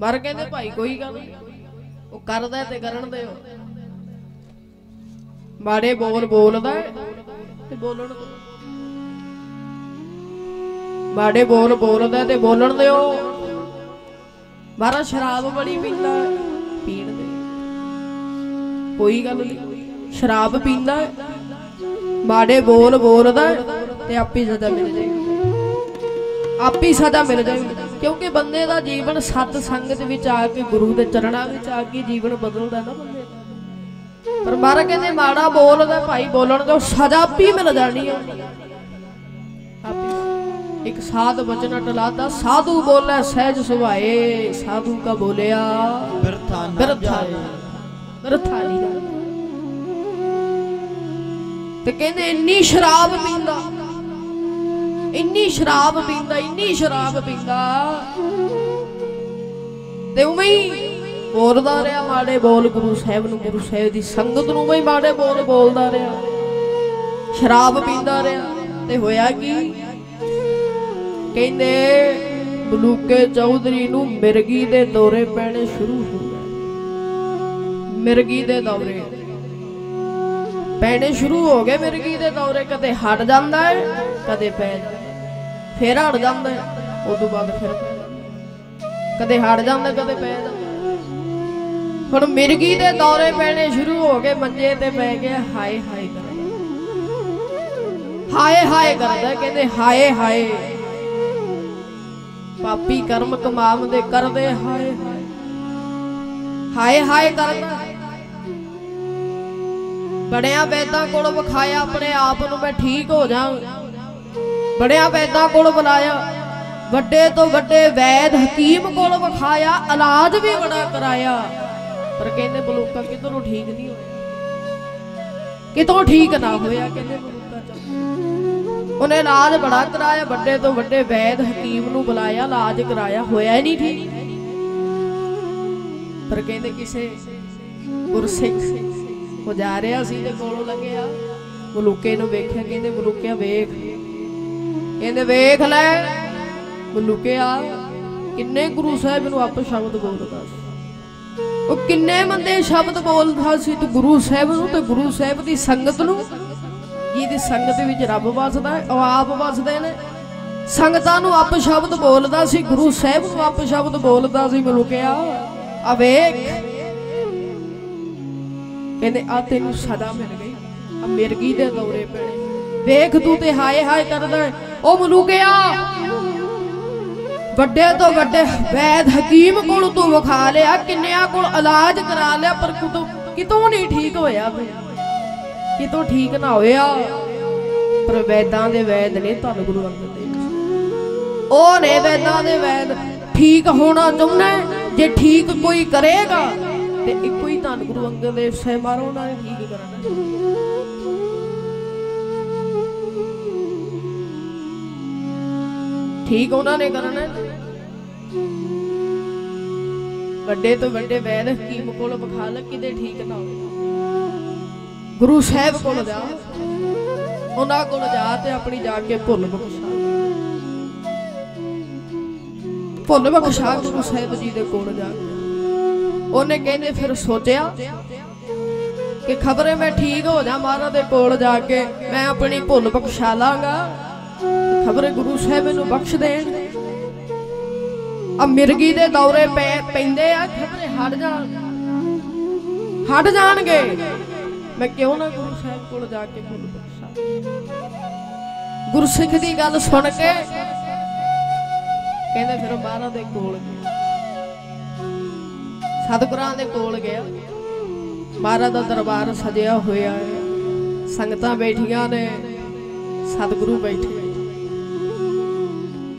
ਮਰ ਕਹਿੰਦੇ ਭਾਈ ਕੋਈ ਗੱਲ ਨਹੀਂ। ਉਹ ਕਰਦਾ ਤੇ ਕਰਨ ਦਿਓ। ਮਾੜੇ ਬੋਲ ਬੋਲਦਾ ਤੇ ਬੋਲਣ ਦਿਓ। ਮਾੜੇ ਬੋਲ ਬੋਲਦਾ ਤੇ ਬੋਲਣ ਦਿਓ। ਮਾਰਾ ਸ਼ਰਾਬ ਬੜੀ ਪੀਂਦਾ ਪੀਣ ਦੇ। ਕੋਈ ਗੱਲ ਨਹੀਂ। ਸ਼ਰਾਬ ਪੀਂਦਾ ਹੈ, ਮਾੜੇ ਬੋਲ ਬੋਲਦਾ ਤੇ ਆਪੀ ਸਜ਼ਾ ਮਿਲ ਜਾਏਗੀ। ਆਪੀ ਸਜ਼ਾ ਮਿਲ ਜਾਏ ਕਿਉਂਕਿ ਬੰਦੇ ਦਾ ਜੀਵਨ ਸਤ ਸੰਗਤ ਵਿੱਚ ਆ ਕੇ ਗੁਰੂ ਦੇ ਚਰਣਾ ਵਿੱਚ ਆ ਕੇ ਜੀਵਨ ਬਦਲਦਾ ਨਾ ਬੰਦੇ ਦਾ। ਪਰ ਮਾਰਾ ਕਹਿੰਦੇ ਮਾੜਾ ਬੋਲਦਾ ਭਾਈ ਬੋਲਣ ਤੋਂ ਸਜ਼ਾ ਵੀ ਮਿਲ ਜਾਣੀ ਆਪੀ। ਇੱਕ ਸਾਧ ਬਚਨ ਟਲਾਤਾ ਸਾਧੂ ਬੋਲੇ ਸਹਿਜ ਸੁਭਾਏ ਸਾਧੂ ਕਾ ਬੋਲਿਆ ਬਿਰਥਾ ਨਾ ਬਿਰਥਾ ਬਿਰਥਾ ਨਹੀਂ। ਤੇ ਕਹਿੰਦੇ ਇੰਨੀ ਸ਼ਰਾਬ ਪੀਂਦਾ। ਇੰਨੀ ਸ਼ਰਾਬ ਪੀਂਦਾ, ਇੰਨੀ ਸ਼ਰਾਬ ਪੀਂਦਾ। ਤੇ ਉਵੇਂ ਹੀ ਬੋਲਦਾ ਰਿਹਾ ਮਾੜੇ ਬੋਲ ਗੁਰੂ ਸਾਹਿਬ ਨੂੰ, ਗੁਰੂ ਸਾਹਿਬ ਦੀ ਸੰਗਤ ਨੂੰ ਉਵੇਂ ਹੀ ਮਾੜੇ ਬੋਲ ਬੋਲਦਾ ਰਿਹਾ। ਸ਼ਰਾਬ ਪੀਂਦਾ ਰਿਹਾ ਤੇ ਹੋਇਆ ਕੀ? ਕਹਿੰਦੇ ਬਲੂਕੇ ਚੌਧਰੀ ਨੂੰ ਮਿਰਗੀ ਦੇ ਦੌਰੇ ਪੈਣੇ ਸ਼ੁਰੂ ਹੋ ਗਏ। ਮਿਰਗੀ ਦੇ ਦੌਰੇ। ਪੈਣੇ ਸ਼ੁਰੂ ਹੋ ਗਏ ਮਿਰਗੀ ਦੇ ਦੌਰੇ, ਕਦੇ ਹਟ ਜਾਂਦਾ ਹੈ, ਕਦੇ ਪੈ ਜਾਂਦਾ ਫਿਰ ਹਟ ਜਾਂਦਾ ਹੈ ਉਦੋਂ ਬਾਅਦ ਫਿਰ ਕਦੇ ਹਟ ਜਾਂਦਾ, ਕਦੇ ਪੈ ਜਾਂਦਾ। ਹੁਣ ਮਿਰਗੀ ਦੇ ਦੌਰੇ ਪੈਣੇ ਸ਼ੁਰੂ ਹੋ ਗਏ, ਮੰਜੇ ਤੇ ਪੈ ਗਿਆ, ਹਾਏ ਹਾਏ ਕਰਦਾ। ਹਾਏ ਹਾਏ ਕਰਦਾ, ਕਹਿੰਦੇ ਹਾਏ ਹਾਏ। ਪਾਪੀ ਕਰਮ ਕਮਾਵਦੇ ਕਰਦੇ, ਹਾਏ ਹਾਏ। ਹਾਏ ਹਾਏ ਕਰਦਾ। ਬੜਿਆਂ ਵੈਦਾਂ ਕੋਲ ਵਿਖਾਇਆ, ਆਪਣੇ ਆਪ ਨੂੰ ਮੈਂ ਠੀਕ ਹੋ ਜਾ ਬੜਿਆਂ ਵੈਦਾਂ ਕੋਲ ਬੁਲਾਇਆ ਵੱਡੇ ਤੋਂ ਵੱਡੇ ਵੈਦ ਹਕੀਮ ਕੋਲ ਵਿਖਾਇਆ ਇਲਾਜ ਵੀ ਬੜਾ ਕਰਾਇਆ। ਪਰ ਕਹਿੰਦੇ ਬਲੂਕਾ ਕਿਧਰੋਂ ਠੀਕ ਨਹੀਂ ਹੋਇਆ? ਕਿਤੋਂ ਠੀਕ ਨਾ ਹੋਇਆ ਕਹਿੰਦੇ ਬਲੂਕਾ ਉਹਨੇ ਇਲਾਜ ਬੜਾ ਕਰਾਇਆ, ਵੱਡੇ ਤੋਂ ਵੱਡੇ ਵੈਦ ਹਕੀਮ ਨੂੰ ਬੁਲਾਇਆ, ਇਲਾਜ ਕਰਾਇਆ, ਹੋਇਆ ਹੀ ਨਹੀਂ ਠੀਕ। ਪਰ ਕਹਿੰਦੇ ਕਿਸੇ ਗੁਰਸਿੱਖ ਉਹ ਜਾ ਰਿਹਾ ਸੀ ਤੇ ਕੋਲੋਂ ਲੰਘਿਆ। ਮਲੂਕੇ ਨੂੰ ਵੇਖਿਆ, ਕਹਿੰਦੇ ਮਲੂਕਿਆ ਵੇਖ। ਕਹਿੰਦੇ ਵੇਖ ਲੈ ਮਲੂਕਿਆ ਕਿੰਨੇ ਗੁਰੂ ਸਾਹਿਬ ਨੂੰ ਆਪ ਸ਼ਬਦ ਬੋਲਦਾ ਸੀ। ਉਹ ਕਿੰਨੇ ਬੰਦੇ ਸ਼ਬਦ ਬੋਲਦਾ ਸੀ ਤੇ ਗੁਰੂ ਸਾਹਿਬ ਨੂੰ ਤੇ ਗੁਰੂ ਸਾਹਿਬ ਦੀ ਸੰਗਤ ਨੂੰ? ਜਿਹਦੀ ਸੰਗਤ ਵਿੱਚ ਰੱਬ ਵਸਦਾ ਹੈ, ਉਹ ਆਪ ਵਸਦੇ ਨੇ। ਸੰਗਤਾਂ ਨੂੰ ਆਪ ਸ਼ਬਦ ਬੋਲਦਾ ਸੀ ਗੁਰੂ ਸਾਹਿਬ ਨੂੰ ਆਪ ਸ਼ਬਦ ਬੋਲਦਾ ਸੀ ਮਲੂਕਿਆ ਆ ਵੇਖ। ਕਹਿੰਦੇ ਆ ਤੈਨੂੰ ਸਦਾ ਮਿਲ ਗਈ। ਆ ਮਿਰਗੀ ਦੇ ਦੌਰੇ ਪੈਣੇ। ਵੇਖ ਤੂੰ ਤੇ ਹਾਏ ਹਾਏ ਕਰਦਾ ਉਹ ਮਲੂਕਿਆ। ਵੱਡੇ ਤੋਂ ਵੱਡੇ ਵੈਦ ਹਕੀਮ ਕੋਲ ਤੂੰ ਵਿਖਾ ਲਿਆ, ਕਿੰਨਿਆਂ ਕੋਲ ਇਲਾਜ ਕਰਾ ਲਿਆ, ਪਰ ਕਿਤੋਂ ਕਿਤੋਂ ਨਹੀਂ ਠੀਕ ਹੋਇਆ ਬਈ ਕਿਤੋਂ ਠੀਕ ਨਾ ਹੋਇਆ, ਪਰ ਵੈਦਾਂ ਦੇ ਵੈਦ ਨੇ ਧੰਨ ਗੁਰੂ ਅੰਗਦ ਦੇਵ ਉਹ ਨੇ ਵੈਦਾਂ ਦੇ ਵੈਦ ਠੀਕ ਹੋਣਾ ਚਾਹੁੰਦਾ ਜੇ ਠੀਕ ਕੋਈ ਕਰੇਗਾ, ਤੇ ਇੱਕੋ ਹੀ ਧੰਨ ਗੁਰੂ ਅੰਗਦ ਦੇਵ ਸਾਹਿਬ ਮਾਰੋ ਉਹਨਾਂ ਨੇ ਠੀਕ ਕਰਨਾ। ਠੀਕ ਉਹਨਾਂ ਨੇ ਕਰਨਾ ਵੱਡੇ ਤੋਂ ਵੱਡੇ ਵੈਦ ਹਕੀਮ ਕੋਲ ਵਿਖਾ ਕਿਤੇ ਠੀਕ ਨਾ ਹੋਵੇ। ਗੁਰੂ ਸਾਹਿਬ ਕੋਲ ਜਾ। ਉਹਨਾਂ ਕੋਲ ਜਾ ਤੇ ਆਪਣੀ ਜਾ ਕੇ ਭੁੱਲ ਬਖਸ਼ਾ। ਭੁੱਲ ਬਖਸ਼ਾ ਗੁਰੂ ਸਾਹਿਬ ਜੀ ਦੇ ਕੋਲ ਜਾ ਉਹਨੇ ਕਹਿੰਦੇ ਫਿਰ ਸੋਚਿਆ ਕਿ ਖਬਰੇ ਮੈਂ ਠੀਕ ਹੋ ਜਾ ਮਹਾਰਾਜ ਦੇ ਕੋਲ ਜਾ ਕੇ ਮੈਂ ਆਪਣੀ ਭੁੱਲ ਬਖਸ਼ਾ ਲਾਂਗਾ। ਖਬਰੇ ਗੁਰੂ ਸਾਹਿਬ ਨੂੰ ਬਖਸ਼ ਦੇਣ ਆ ਮਿਰਗੀ ਦੇ ਦੌਰੇ ਪੈਂਦੇ ਆ, ਖਬਰੇ ਹਟ ਜਾਣ। ਹਟ ਜਾਣਗੇ। ਮੈਂ ਕਿਉਂ ਨਾ ਗੁਰੂ ਸਾਹਿਬ ਕੋਲ ਜਾ ਕੇ ਭੁੱਲ ਬਖਸ਼ਾ? ਗੁਰਸਿੱਖ ਦੀ ਗੱਲ ਸੁਣ ਕੇ ਕਹਿੰਦੇ ਫਿਰ ਮਹਾਰਾਜ ਦੇ ਕੋਲ ਗਿਆ। ਸਤਿਗੁਰਾਂ ਦੇ ਕੋਲ ਗਿਆ। ਮਹਾਰਾਜ ਦਾ ਦਰਬਾਰ ਸਜਿਆ ਹੋਇਆ ਹੈ। ਸੰਗਤਾਂ ਬੈਠੀਆਂ ਨੇ। ਸਤਿਗੁਰੂ ਬੈਠੇ।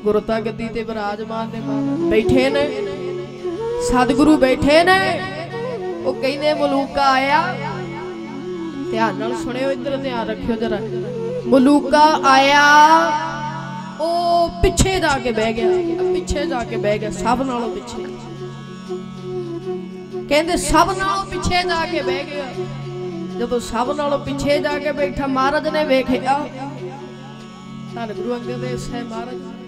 ਗੁਰਤਾ ਗੱਦੀ ਤੇ ਵਿਰਾਜਮਾਨ ਨੇ ਬੈਠੇ ਨੇ। ਸਤਿਗੁਰੂ ਬੈਠੇ ਨੇ। ਉਹ ਕਹਿੰਦੇ, ਮਲੂਕਾ ਆਇਆ। ਧਿਆਨ ਨਾਲ ਸੁਣਿਓ, ਇੱਧਰ ਧਿਆਨ ਰੱਖਿਓ ਜਰਾ। ਮਲੂਕਾ ਆਇਆ। ਉਹ ਪਿੱਛੇ ਜਾ ਕੇ ਬਹਿ ਗਿਆ। ਪਿੱਛੇ ਜਾ ਕੇ ਬਹਿ ਗਿਆ, ਸਭ ਨਾਲੋਂ ਪਿੱਛੇ। ਕਹਿੰਦੇ, ਸਭ ਨਾਲੋਂ ਪਿੱਛੇ ਜਾ ਕੇ ਬਹਿ ਗਿਆ। ਜਦੋਂ ਸਭ ਨਾਲੋਂ ਪਿੱਛੇ ਜਾ ਕੇ ਬੈਠਾ, ਮਹਾਰਾਜ ਨੇ ਵੇਖਿਆ। ਧੰਨ ਗੁਰੂ ਅੰਗਦ ਦੇਵ ਸਾਹਿਬ ਮਹਾਰਾਜ।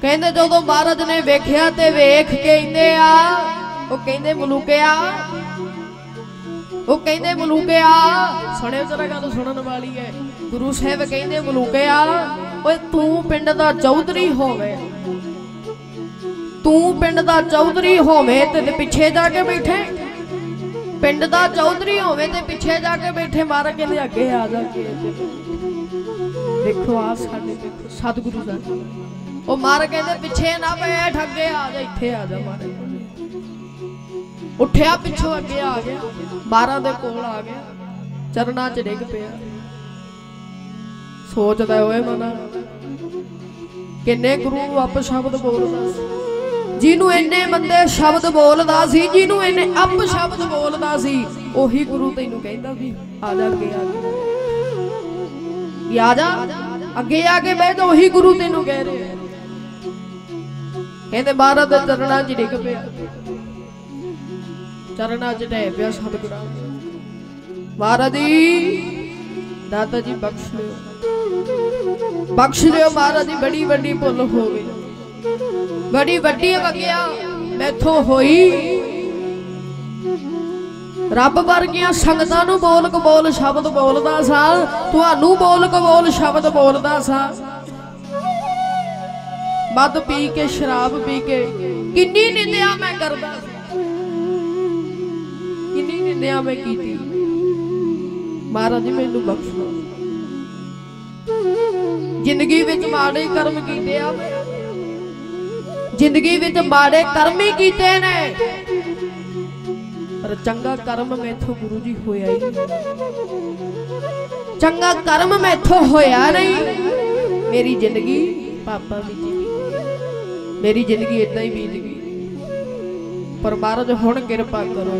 ਕਹਿੰਦੇ ਜਦੋਂ ਮਹਾਰਾਜ ਨੇ ਵੇਖਿਆ ਤੇ ਵੇਖ ਕੇ ਕਹਿੰਦੇ ਆ, ਉਹ ਕਹਿੰਦੇ ਮਲੂਕਿਆ ਉਹ ਕਹਿੰਦੇ ਮਲੂਕਿਆ ਸੁਣਿਓ ਜਰਾ ਗੱਲ ਸੁਣਨ ਵਾਲੀ ਹੈ ਗੁਰੂ ਸਾਹਿਬ ਕਹਿੰਦੇ ਮਲੂਕਿਆ ਓਏ ਤੂੰ ਪਿੰਡ ਦਾ ਚੌਧਰੀ ਹੋਵੇ। ਤੂੰ ਪਿੰਡ ਦਾ ਚੌਧਰੀ ਹੋਵੇ ਤੇ ਪਿੱਛੇ ਜਾ ਕੇ ਬੈਠੇ। ਪਿੰਡ ਦਾ ਚੌਧਰੀ ਹੋਵੇ ਤੇ ਪਿੱਛੇ ਜਾ ਕੇ ਬੈਠੇ ਮਾਰ ਕੇ ਦੇ ਅੱਗੇ ਆ ਜਾ ਕੇ। ਦੇਖੋ ਆ ਸਾਡੇ ਦੇਖੋ ਸਤਿਗੁਰੂ ਸਾਹਿਬ ਉਹ ਮਾਰ ਕਹਿੰਦੇ, ਪਿੱਛੇ ਨਾ ਬੈਠ, ਅੱਗੇ ਆ ਜਾ, ਇੱਥੇ ਆ ਜਾ ਮਾਰੇ। ਉੱਠਿਆ ਪਿੱਛੋਂ, ਅੱਗੇ ਆ ਗਿਆ। 12 ਦੇ ਕੋਲ ਆ ਗਿਆ। ਚਰਨਾਂ 'ਚ ਡਿੱਗ ਪਿਆ। ਸੋਚਦਾ ਓਏ ਮਨਾ। ਕਿੰਨੇ ਗੁਰੂ ਆਪ ਸ਼ਬਦ ਬੋਲਦਾ ਸੀ। ਜਿਹਨੂੰ ਇੰਨੇ ਬੰਦੇ ਸ਼ਬਦ ਬੋਲਦਾ ਸੀ, ਜਿਹਨੂੰ ਇੰਨੇ ਅਪ ਸ਼ਬਦ ਬੋਲਦਾ ਸੀ, ਉਹੀ ਗੁਰੂ ਤੈਨੂੰ ਕਹਿੰਦਾ ਵੀ ਆ ਜਾ ਅੱਗੇ, ਆ ਜਾ। ਆ ਜਾ। ਅੱਗੇ ਆ ਕੇ ਬਹਿ ਜਾ ਉਹੀ ਗੁਰੂ ਤੈਨੂੰ ਕਹਿ ਰਿਹਾ ਕਹਿੰਦੇ ਬਾਰਾਂ ਦੇ ਚਰਨਾਂ 'ਚ ਡਿੱਗ ਪਿਆ। ਚਰਨਾਂ 'ਚ ਢਹਿ ਪਿਆ ਸਤਿਗੁਰਾਂ ਮਹਾਰਾਜ ਜੀ, ਦਾਤਾ ਜੀ ਬਖਸ਼ ਲਿਓ। ਬਖਸ਼ ਲਿਓ ਮਹਾਰਾਜ ਜੀ, ਬੜੀ ਵੱਡੀ ਭੁੱਲ ਹੋ ਗਈ। ਬੜੀ ਵੱਡੀ ਵਗਿਆ ਮੈਥੋਂ ਹੋਈ। ਰੱਬ ਵਰਗੀਆਂ ਸੰਗਤਾਂ ਨੂੰ ਬੋਲ ਕਬੋਲ, ਸ਼ਬਦ ਬੋਲਦਾ ਸਾਂ। ਤੁਹਾਨੂੰ ਬੋਲ ਕਬੋਲ, ਸ਼ਬਦ ਬੋਲਦਾ ਸਾਂ। ਮਦ ਪੀ ਕੇ, ਸ਼ਰਾਬ ਪੀ ਕੇ, ਕਿੰਨੀ ਨਿੰਦਿਆ ਮੈਂ ਕਰਦਾ ਕਿੰਨੀ ਨਿੰਦਿਆ ਮੈਂ ਕੀਤੀ। ਮਹਾਰਾਜ, ਮੈਨੂੰ ਬਖਸ਼। ਜ਼ਿੰਦਗੀ ਵਿੱਚ ਮਾੜੇ ਕਰਮ ਕੀਤੇ ਆ ਜ਼ਿੰਦਗੀ ਵਿੱਚ ਮਾੜੇ ਕਰਮ ਹੀ ਕੀਤੇ ਨੇ। ਪਰ ਚੰਗਾ ਕਰਮ ਮੈਥੋਂ ਗੁਰੂ ਜੀ ਹੋਇਆ ਹੀ ਚੰਗਾ ਕਰਮ ਮੈਥੋਂ ਹੋਇਆ ਨਹੀਂ। ਮੇਰੀ ਜ਼ਿੰਦਗੀ ਪਾਪਾ ਵਿੱਚ ਮੇਰੀ ਜ਼ਿੰਦਗੀ ਇਦਾਂ ਹੀ ਬੀਤ ਗਈ। ਪਰ ਮਹਾਰਾਜ ਹੁਣ ਕਿਰਪਾ ਕਰੋ।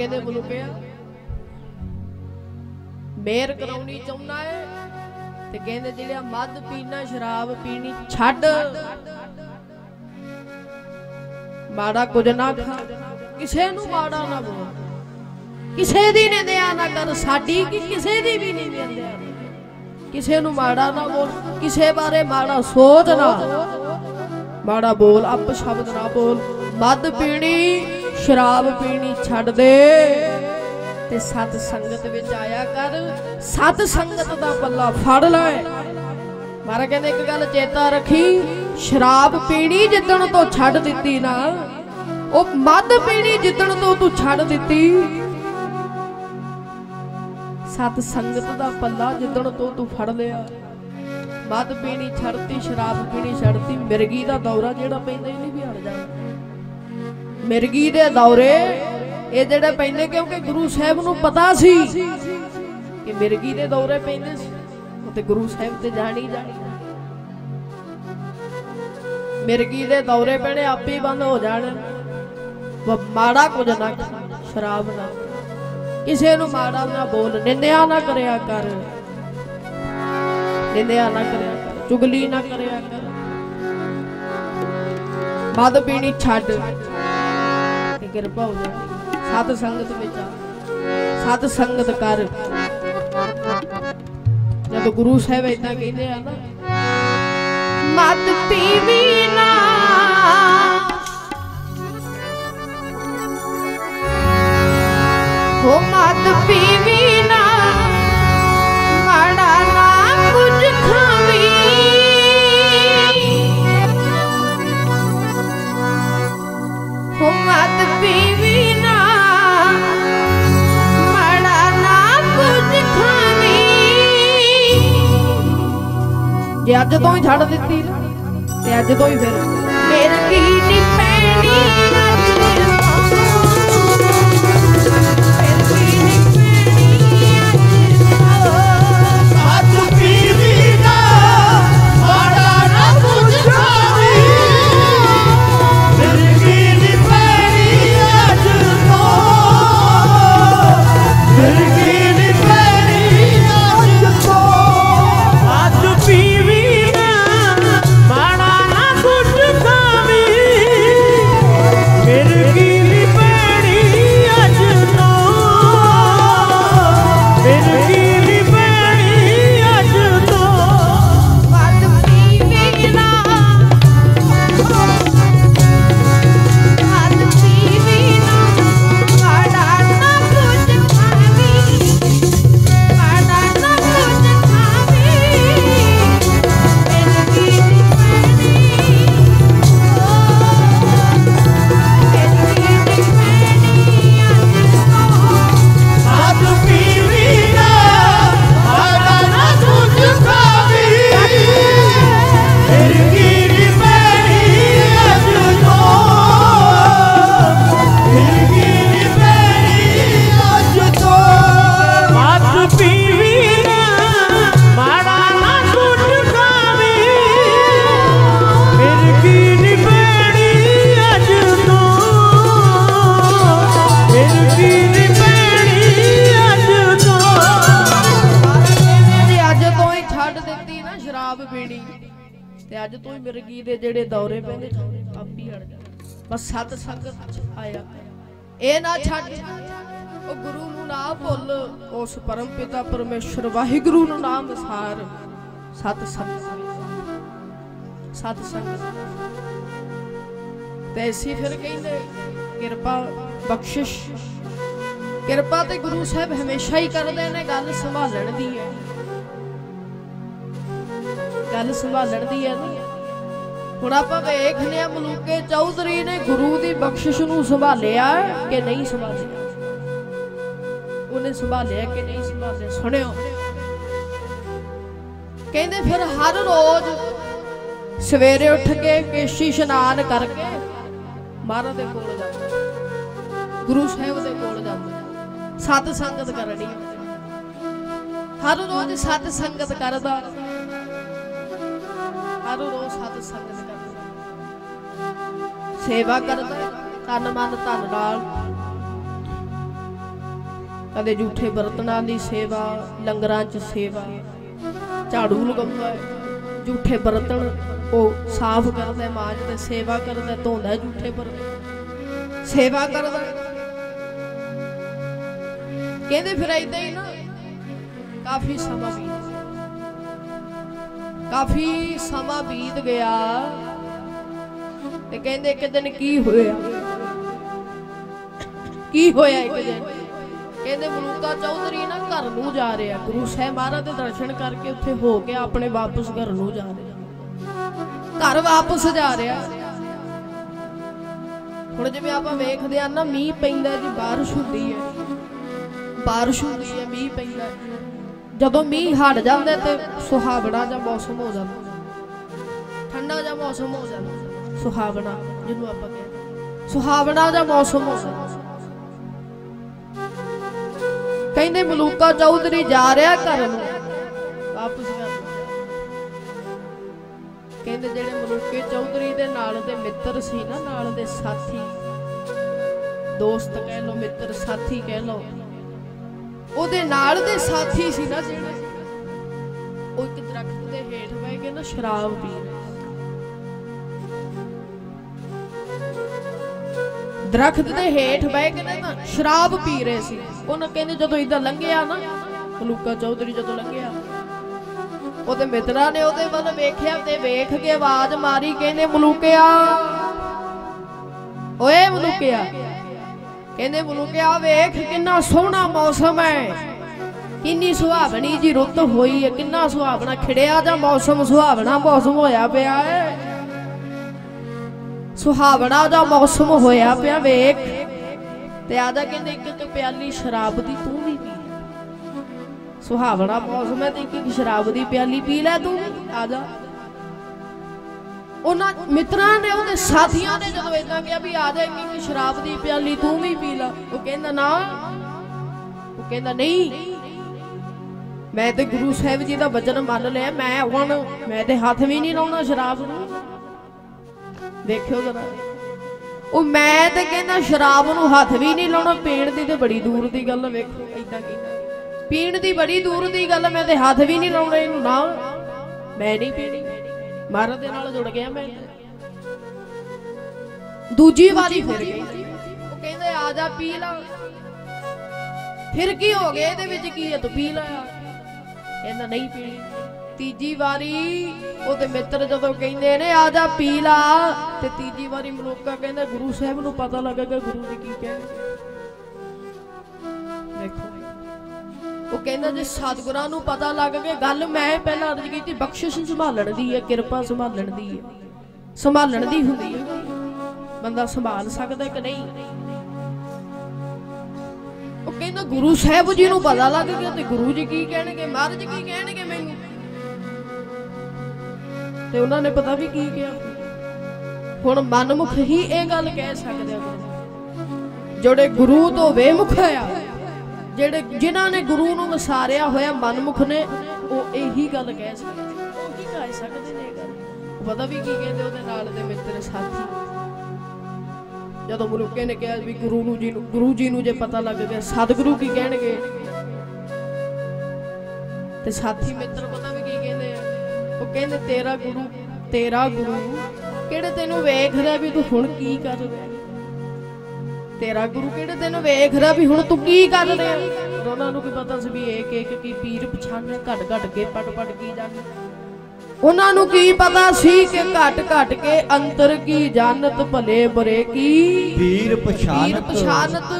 ਬਾਹਰ ਕਹਿੰਦੇ ਮਲੂਕਿਆ ਮਿਹਰ ਕਰਾਉਣੀ ਚਾਹੁੰਦਾ ਹੈ ਤੇ ਕਹਿੰਦੇ ਜਿਹੜਾ ਮਦ ਪੀਣਾ ਸ਼ਰਾਬ ਪੀਣੀ ਛੱਡ। ਮਾੜਾ ਕੁਝ ਨਾ ਖਾ, ਕਿਸੇ ਨੂੰ ਮਾੜਾ ਨਾ ਬੋਲ। ਕਿਸੇ ਦੀ ਨਿੰਦਿਆ ਨਾ ਕਰ, ਸਾਡੀ ਕਿ ਕਿਸੇ ਦੀ ਵੀ ਨਹੀਂ ਨਿੰਦਿਆ ਕਿਸੇ ਨੂੰ ਮਾੜਾ ਨਾ ਬੋਲ, ਕਿਸੇ ਬਾਰੇ ਮਾੜਾ ਸੋਚ ਨਾ। ਮਾੜਾ ਬੋਲ, ਅਪ ਸ਼ਬਦ ਨਾ ਬੋਲ। ਮਦ ਪੀਣੀ ਸ਼ਰਾਬ ਪੀਣੀ ਛੱਡ ਦੇ। ਤੇ ਸਤ ਸੰਗਤ ਵਿੱਚ ਆਇਆ ਕਰ। ਸਤ ਸੰਗਤ ਦਾ ਪੱਲਾ ਫੜ ਲੈ। ਮਾਰਾ ਕਹਿੰਦੇ, ਇੱਕ ਗੱਲ ਚੇਤਾ ਰੱਖੀ, ਸ਼ਰਾਬ ਪੀਣੀ ਜਿੱਦਣ ਤੋਂ ਛੱਡ ਦਿੱਤੀ ਨਾ। ਉਹ ਮਦ ਪੀਣੀ ਜਿੱਦਣ ਤੋਂ ਤੂੰ ਛੱਡ ਦਿੱਤੀ। ਸਤ ਸੰਗਤ ਦਾ ਪੱਲਾ ਜਿੱਦਣ ਤੋਂ ਤੂੰ ਫੜ ਲਿਆ। ਮਦ ਪੀਣੀ ਛੱਡਤੀ, ਸ਼ਰਾਬ ਪੀਣੀ ਛੱਡਤੀ। ਮਿਰਗੀ ਦਾ ਦੌਰਾ ਜਿਹੜਾ ਪੈਂਦਾ ਹੀ ਨਹੀਂ, ਵੀ ਹਟ ਜਾਂਦਾ ਮਿਰਗੀ ਦੇ ਦੌਰੇ, ਇਹ ਜਿਹੜੇ ਪੈਂਦੇ ਕਿਉਂਕਿ ਗੁਰੂ ਸਾਹਿਬ ਨੂੰ ਪਤਾ ਸੀ ਕਿ ਮਿਰਗੀ ਦੇ ਦੌਰੇ ਪੈਂਦੇ ਸੀ ਤੇ ਗੁਰੂ ਸਾਹਿਬ ਤੇ ਜਾਣੀ ਜਾਣੀ। ਮਿਰਗੀ ਦੇ ਦੌਰੇ ਪੈਣੇ ਆਪੇ ਬੰਦ ਹੋ ਜਾਣ। ਮਾੜਾ ਕੁਝ ਨਾ ਸ਼ਰਾਬ ਨਾ ਕਿਸੇ ਨੂੰ ਮਾੜਾ ਨਾ ਬੋਲ, ਨਿੰਦਿਆ ਨਾ ਕਰਿਆ ਕਰ। ਨਿੰਦਿਆ ਨਾ ਕਰਿਆ ਕਰ, ਚੁਗਲੀ ਨਾ ਕਰਿਆ ਕਰ। ਮਦ ਪੀਣੀ ਛੱਡ। ਕਿਰਪਾ ਹੋ ਜਾਏ ਸਤ ਸੰਗਤ ਵਿੱਚ ਸਤ ਸੰਗਤ ਕਰ। ਜਦ ਗੁਰੂ ਸਾਹਿਬ ਇਦਾਂ ਕਹਿੰਦੇ ਆ ਨਾ ਮਦ ਪੀਵੀ ਨਾ। ਹੋ ਮਦ ਪੀਵੀ ਨਾ। ਜੇ ਅੱਜ ਤੋਂ ਹੀ ਛੱਡ ਦਿੱਤੀ ਤੇ ਅੱਜ ਤੋਂ ਹੀ ਫਿਰ ਮੇਰੇ ਕੀ ਨੀ ਪੈਣੀ। ਬਸ ਸਤ ਸੰਗਤ ਚ ਆਇਆ ਇਹ ਨਾ ਛੱਡ, ਉਹ ਗੁਰੂ ਨੂੰ ਨਾ ਭੁੱਲ, ਉਸ ਪਰਮ ਪਿਤਾ ਪਰਮੇਸ਼ਰ ਵਾਹਿਗੁਰੂ ਨੂੰ ਨਾਮ ਵਿਸਾਰ। ਸਤ ਸੰਗਤ ਸਤ ਸੰਗਤ ਤੇ ਅਸੀਂ ਫਿਰ ਕਹਿੰਦੇ, ਕਿਰਪਾ, ਬਖਸ਼ਿਸ਼। ਕਿਰਪਾ ਤੇ ਗੁਰੂ ਸਾਹਿਬ ਹਮੇਸ਼ਾ ਹੀ ਕਰਦੇ ਨੇ, ਗੱਲ ਸੰਭਾਲਣ ਦੀ ਹੈ। ਗੱਲ ਸੰਭਾਲਣ ਦੀ ਹੈ ਹੁਣ ਆਪਾਂ ਵੇਖਨੇ ਆ ਮਲੂਕੇ ਚੌਧਰੀ ਨੇ ਗੁਰੂ ਦੀ ਬਖਸ਼ਿਸ਼ ਨੂੰ ਸੰਭਾਲਿਆ ਕਿ ਨਹੀਂ ਸੰਭਾਲਿਆ? ਉਹਨੇ ਸੰਭਾਲਿਆ ਕਿ ਨਹੀਂ ਸੰਭਾਲਿਆ? ਸੁਣਿਓ। ਕਹਿੰਦੇ ਫਿਰ ਹਰ ਰੋਜ਼ ਸਵੇਰੇ ਉੱਠ ਕੇ ਕੇਸ਼ੀ ਇਸ਼ਨਾਨ ਕਰਕੇ ਮਹਾਰਾਜ ਦੇ ਕੋਲ ਜਾਂਦਾ ਗੁਰੂ ਸਾਹਿਬ ਦੇ ਕੋਲ ਜਾਂਦਾ ਸਤ ਸੰਗਤ ਕਰਨੀ ਹਰ ਰੋਜ਼ ਸਤ ਸੰਗਤ ਕਰਦਾ। ਹਰ ਰੋਜ਼ ਸਤ ਸੰਗਤ ਸੇਵਾ ਕਰਦਾ ਤਨ ਮਨ ਧਨ ਨਾਲ। ਕਦੇ ਝੂਠੇ ਬਰਤਨਾਂ ਦੀ ਸੇਵਾ ਲੰਗਰਾਂ 'ਚ ਸੇਵਾ। ਝਾੜੂ ਲਗਾਉਂਦਾ ਝੂਠੇ ਬਰਤਨ ਉਹ ਸਾਫ਼ ਕਰਦਾ ਹੈ, ਸੇਵਾ ਕਰਦਾ ਧੋਂਦਾ ਹੈ ਝੂਠੇ ਬਰਤਨ। ਸੇਵਾ ਕਰਦਾ ਕਹਿੰਦੇ ਫਿਰ ਏਦਾਂ ਹੀ ਨਾ ਕਾਫੀ ਸਮਾਂ ਬੀਤ ਕਾਫੀ ਸਮਾਂ ਬੀਤ ਗਿਆ। ਤੇ ਕਹਿੰਦੇ ਇੱਕ ਦਿਨ ਕੀ ਹੋਇਆ? ਕੀ ਹੋਇਆ ਇੱਕ ਦਿਨ? ਕਹਿੰਦੇ ਮਲੂਕਾ ਚੌਧਰੀ ਨਾ ਘਰ ਨੂੰ ਜਾ ਰਿਹਾ। ਗੁਰੂ ਸਾਹਿਬ ਮਹਾਰਾਜ ਦੇ ਦਰਸ਼ਨ ਕਰਕੇ ਉੱਥੇ ਹੋ ਕੇ ਆਪਣੇ ਵਾਪਸ ਘਰ ਨੂੰ ਜਾ ਰਿਹਾ। ਘਰ ਵਾਪਸ ਜਾ ਰਿਹਾ। ਹੁਣ ਜਿਵੇਂ ਆਪਾਂ ਵੇਖਦੇ ਆ ਨਾ, ਮੀਂਹ ਪੈਂਦਾ ਜੀ, ਬਾਰਿਸ਼ ਹੁੰਦੀ ਹੈ। ਬਾਰਿਸ਼ ਹੁੰਦੀ ਹੈ, ਮੀਂਹ ਪੈਂਦਾ। ਜਦੋਂ ਮੀਂਹ ਹਟ ਜਾਂਦਾ ਤੇ ਸੁਹਾਵਣਾ ਜਿਹਾ ਮੌਸਮ ਹੋ ਜਾਂਦਾ। ਠੰਡਾ ਜਿਹਾ ਮੌਸਮ ਹੋ ਜਾਂਦਾ। ਸੁਹਾਵਣਾ, ਜਿਹਨੂੰ ਆਪਾਂ ਕਹਿੰਦੇ ਸੁਹਾਵਣਾ ਜਿਹਾ ਮੌਸਮ। ਕਹਿੰਦੇ ਮਲੂਕਾ ਚੌਧਰੀ ਜਾ ਰਿਹਾ ਘਰ ਨੂੰ। ਵਾਪਸ ਘਰ ਕਹਿੰਦੇ ਜਿਹੜੇ ਮਲੂਕੇ ਚੌਧਰੀ ਦੇ ਨਾਲ ਦੇ ਮਿੱਤਰ ਸੀ ਨਾ, ਨਾਲ ਦੇ ਸਾਥੀ, ਦੋਸਤ ਕਹਿ ਲਓ, ਮਿੱਤਰ ਸਾਥੀ ਕਹਿ ਲਓ, ਉਹਦੇ ਨਾਲ ਦੇ ਸਾਥੀ ਸੀ ਨਾ ਜਿਹੜੇ। ਉਹ ਇੱਕ ਦਰਖਤ ਦੇ ਹੇਠ ਬਹਿ ਕੇ ਨਾ ਸ਼ਰਾਬ ਪੀ ਦਰਖਤ ਦੇ ਹੇਠ ਬਹਿ ਕੇ ਨਾ ਸ਼ਰਾਬ ਪੀ ਰਹੇ ਸੀ। ਉਹਨਾਂ ਕਹਿੰਦੇ ਜਦੋਂ ਇਦਾਂ ਲੰਘਿਆ ਨਾ ਮਲੂਕਾ ਚੌਧਰੀ ਜਦੋਂ ਲੰਘਿਆ, ਉਹਦੇ ਮਿੱਤਰਾਂ ਨੇ ਉਹਦੇ ਵੱਲ ਵੇਖਿਆ ਤੇ ਵੇਖ ਕੇ ਆਵਾਜ਼ ਮਾਰੀ, ਕਹਿੰਦੇ, ਮਲੂਕਿਆ, ਓਏ ਮਲੂਕਿਆ, ਕਹਿੰਦੇ, ਮਲੂਕਿਆ, ਵੇਖ ਕਿੰਨਾ ਸੋਹਣਾ ਮੌਸਮ ਹੈ। ਕਿੰਨੀ ਸੁਹਾਵਣੀ ਜੀ ਰੁੱਤ ਹੋਈ ਹੈ, ਕਿੰਨਾ ਸੁਹਾਵਣਾ ਖਿੜਿਆ ਜਾਂ ਮੌਸਮ ਸੁਹਾਵਣਾ ਮੌਸਮ ਹੋਇਆ ਪਿਆ ਹੈ। ਸੁਹਾਵਣਾ ਦਾ ਮੌਸਮ ਹੋਇਆ ਪਿਆ, ਵੇਖ। ਤੇ ਆਦਾ ਕਹਿੰਦੇ ਇੱਕ ਇੱਕ ਪਿਆਲੀ ਸ਼ਰਾਬ ਦੀ ਤੂੰ ਵੀ ਪੀ ਲੈ। ਸੁਹਾਵਣਾ ਮੌਸਮ ਹੈ ਤੇ ਇੱਕ ਇੱਕ ਸ਼ਰਾਬ ਦੀ ਪਿਆਲੀ ਪੀ ਲੈ ਤੂੰ ਵੀ ਉਹਨਾਂ ਮਿੱਤਰਾਂ ਨੇ, ਉਹਦੇ ਸਾਥੀਆਂ ਨੇ ਜਦੋਂ ਇਦਾਂ ਕਿਹਾ ਵੀ ਆ ਜਾ ਇੱਕ ਇੱਕ ਸ਼ਰਾਬ ਦੀ ਪਿਆਲੀ ਤੂੰ ਵੀ ਪੀ ਲੈ। ਉਹ ਕਹਿੰਦਾ ਨਾ। ਉਹ ਕਹਿੰਦਾ ਨਹੀਂ। ਮੈਂ ਤੇ ਗੁਰੂ ਸਾਹਿਬ ਜੀ ਦਾ ਵਚਨ ਮੰਨ ਲਿਆ, ਮੈਂ ਹੁਣ ਮੈਂ ਤੇ ਹੱਥ ਵੀ ਨਹੀਂ ਲਾਉਣਾ ਸ਼ਰਾਬ ਨੂੰ। ਦੇਖਿਓ ਜਰਾ। ਉਹ ਮੈਂ ਤੇ ਕਹਿੰਦਾ ਸ਼ਰਾਬ ਨੂੰ ਹੱਥ ਵੀ ਨਹੀਂ ਲਾਉਣਾ, ਪੀਣ ਦੀ ਤੇ ਬੜੀ ਦੂਰ ਦੀ ਗੱਲ ਵੇਖੋ ਐਦਾਂ ਕਹਿੰਦਾ ਪੀਣ ਦੀ ਬੜੀ ਦੂਰ ਦੀ ਗੱਲ ਮੈਂ ਤੇ ਹੱਥ ਵੀ ਨਹੀਂ ਲਾਉਣਾ ਇਹਨੂੰ ਨਾ। ਮੈਂ ਨਹੀਂ ਪੀਣੀ। ਮਹਾਰਾਜ ਦੇ ਨਾਲ ਜੁੜ ਗਿਆ ਮੈਂ ਦੂਜੀ ਵਾਰੀ ਫਿਰ ਗਈ। ਉਹ ਕਹਿੰਦੇ, ਆ ਜਾ, ਪੀ ਲਾ। ਫਿਰ ਕੀ ਹੋ ਗਿਆ ਇਹਦੇ ਵਿੱਚ? ਕੀ ਹੈ ਤੂੰ ਪੀ ਲਾ। ਕਹਿੰਦਾ, ਨਹੀਂ ਪੀਣੀ। ਤੀਜੀ ਵਾਰੀ ਉਹਦੇ ਮਿੱਤਰ ਜਦੋਂ ਕਹਿੰਦੇ ਨੇ, ਆ ਜਾ ਪੀ ਲਾ ਤੇ ਤੀਜੀ ਵਾਰੀ ਮਲੋਕਾ ਕਹਿੰਦਾ, ਗੁਰੂ ਸਾਹਿਬ ਨੂੰ ਪਤਾ ਲੱਗੇਗਾ ਗੁਰੂ ਜੀ ਕੀ ਕਹਿੰਦੇ ਦੇਖੋ ਉਹ ਕਹਿੰਦਾ, ਜੇ ਸਤਿਗੁਰਾਂ ਨੂੰ ਪਤਾ ਲੱਗ ਗਿਆ ਗੱਲ ਮੈਂ ਪਹਿਲਾਂ ਅਰਜ਼ ਕੀਤੀ, ਬਖਸ਼ਿਸ਼ ਸੰਭਾਲਣ ਦੀ ਹੈ, ਕਿਰਪਾ ਸੰਭਾਲਣ ਦੀ ਹੈ। ਸੰਭਾਲਣ ਦੀ ਹੁੰਦੀ ਹੈ। ਬੰਦਾ ਸੰਭਾਲ ਸਕਦਾ ਕਿ ਨਹੀਂ? ਉਹ ਕਹਿੰਦਾ, ਗੁਰੂ ਸਾਹਿਬ ਜੀ ਨੂੰ ਪਤਾ ਲੱਗ ਗਿਆ ਤੇ ਗੁਰੂ ਜੀ ਕੀ ਕਹਿਣਗੇ, ਮਹਾਰਾਜ ਕੀ ਕਹਿਣਗੇ ਮੈਨੂੰ? ਤੇ ਉਹਨਾਂ ਨੇ ਪਤਾ ਵੀ ਕੀ ਕਿਹਾ? ਹੁਣ ਮਨਮੁਖ ਹੀ ਇਹ ਗੱਲ ਕਹਿ ਸਕਦੇ ਆ ਜਿਹੜੇ ਗੁਰੂ ਤੋਂ ਬੇਮੁਖ ਆ ਜਿਹੜੇ ਜਿਨ੍ਹਾਂ ਨੇ ਗੁਰੂ ਨੂੰ ਵਿਸਾਰਿਆ ਹੋਇਆ ਮਨਮੁਖ ਨੇ, ਉਹ ਇਹੀ ਗੱਲ ਕਹਿ ਸਕਦੇ ਉਹ ਕੀ ਕਹਿ ਸਕਦੇ ਨੇ ਇਹ ਗੱਲ? ਪਤਾ ਵੀ ਕੀ ਕਹਿੰਦੇ ਉਹਦੇ ਨਾਲ ਦੇ ਮਿੱਤਰ ਸਾਥੀ। ਜਦੋਂ ਮਲੂਕੇ ਨੇ ਕਿਹਾ ਵੀ ਗੁਰੂ ਨੂੰ ਜੀ ਨੂੰ, ਗੁਰੂ ਜੀ ਨੂੰ ਜੇ ਪਤਾ ਲੱਗ ਗਿਆ, ਸਤਿਗੁਰੂ ਕੀ ਕਹਿਣਗੇ? ਤੇ ਸਾਥੀ ਮਿੱਤਰ ਪਤਾ ਵੀ ਕਹਿੰਦੇ ਤੇਰਾ ਗੁਰੂ ਤੇਰਾ ਗੁਰੂ ਕਿਹੜੇ ਤੈਨੂੰ ਵੇਖਦਾ ਵੀ ਤੂੰ ਹੁਣ ਕੀ ਕਰ ਰਿਹਾ? ਤੇਰਾ ਗੁਰੂ ਕਿਹੜੇ ਤੈਨੂੰ ਵੇਖ ਰਿਹਾ ਵੀ ਹੁਣ ਤੂੰ ਕੀ ਕਰ ਰਿਹਾ? ਉਹਨਾਂ ਨੂੰ ਕੀ ਪਤਾ ਸੀ ਵੀ ਇੱਕ ਇੱਕ ਕੀ ਪੀਰ ਪਛਾਣਿਆ ਘਟ ਘਟ ਕੇ ਪਟ ਪਟ ਕੀ ਜਾਣੇ। ਉਹਨਾਂ ਨੂੰ ਕੀ ਪਤਾ ਸੀ ਕਿ ਘਟ ਘਟ ਕੇ ਅੰਤਰ ਕੀ ਜਾਣਤ ਭਲੇ ਬੁਰੇ ਕੀ? ਪੀਰ ਪਛਾਨਤ ਪਛਾਨਤ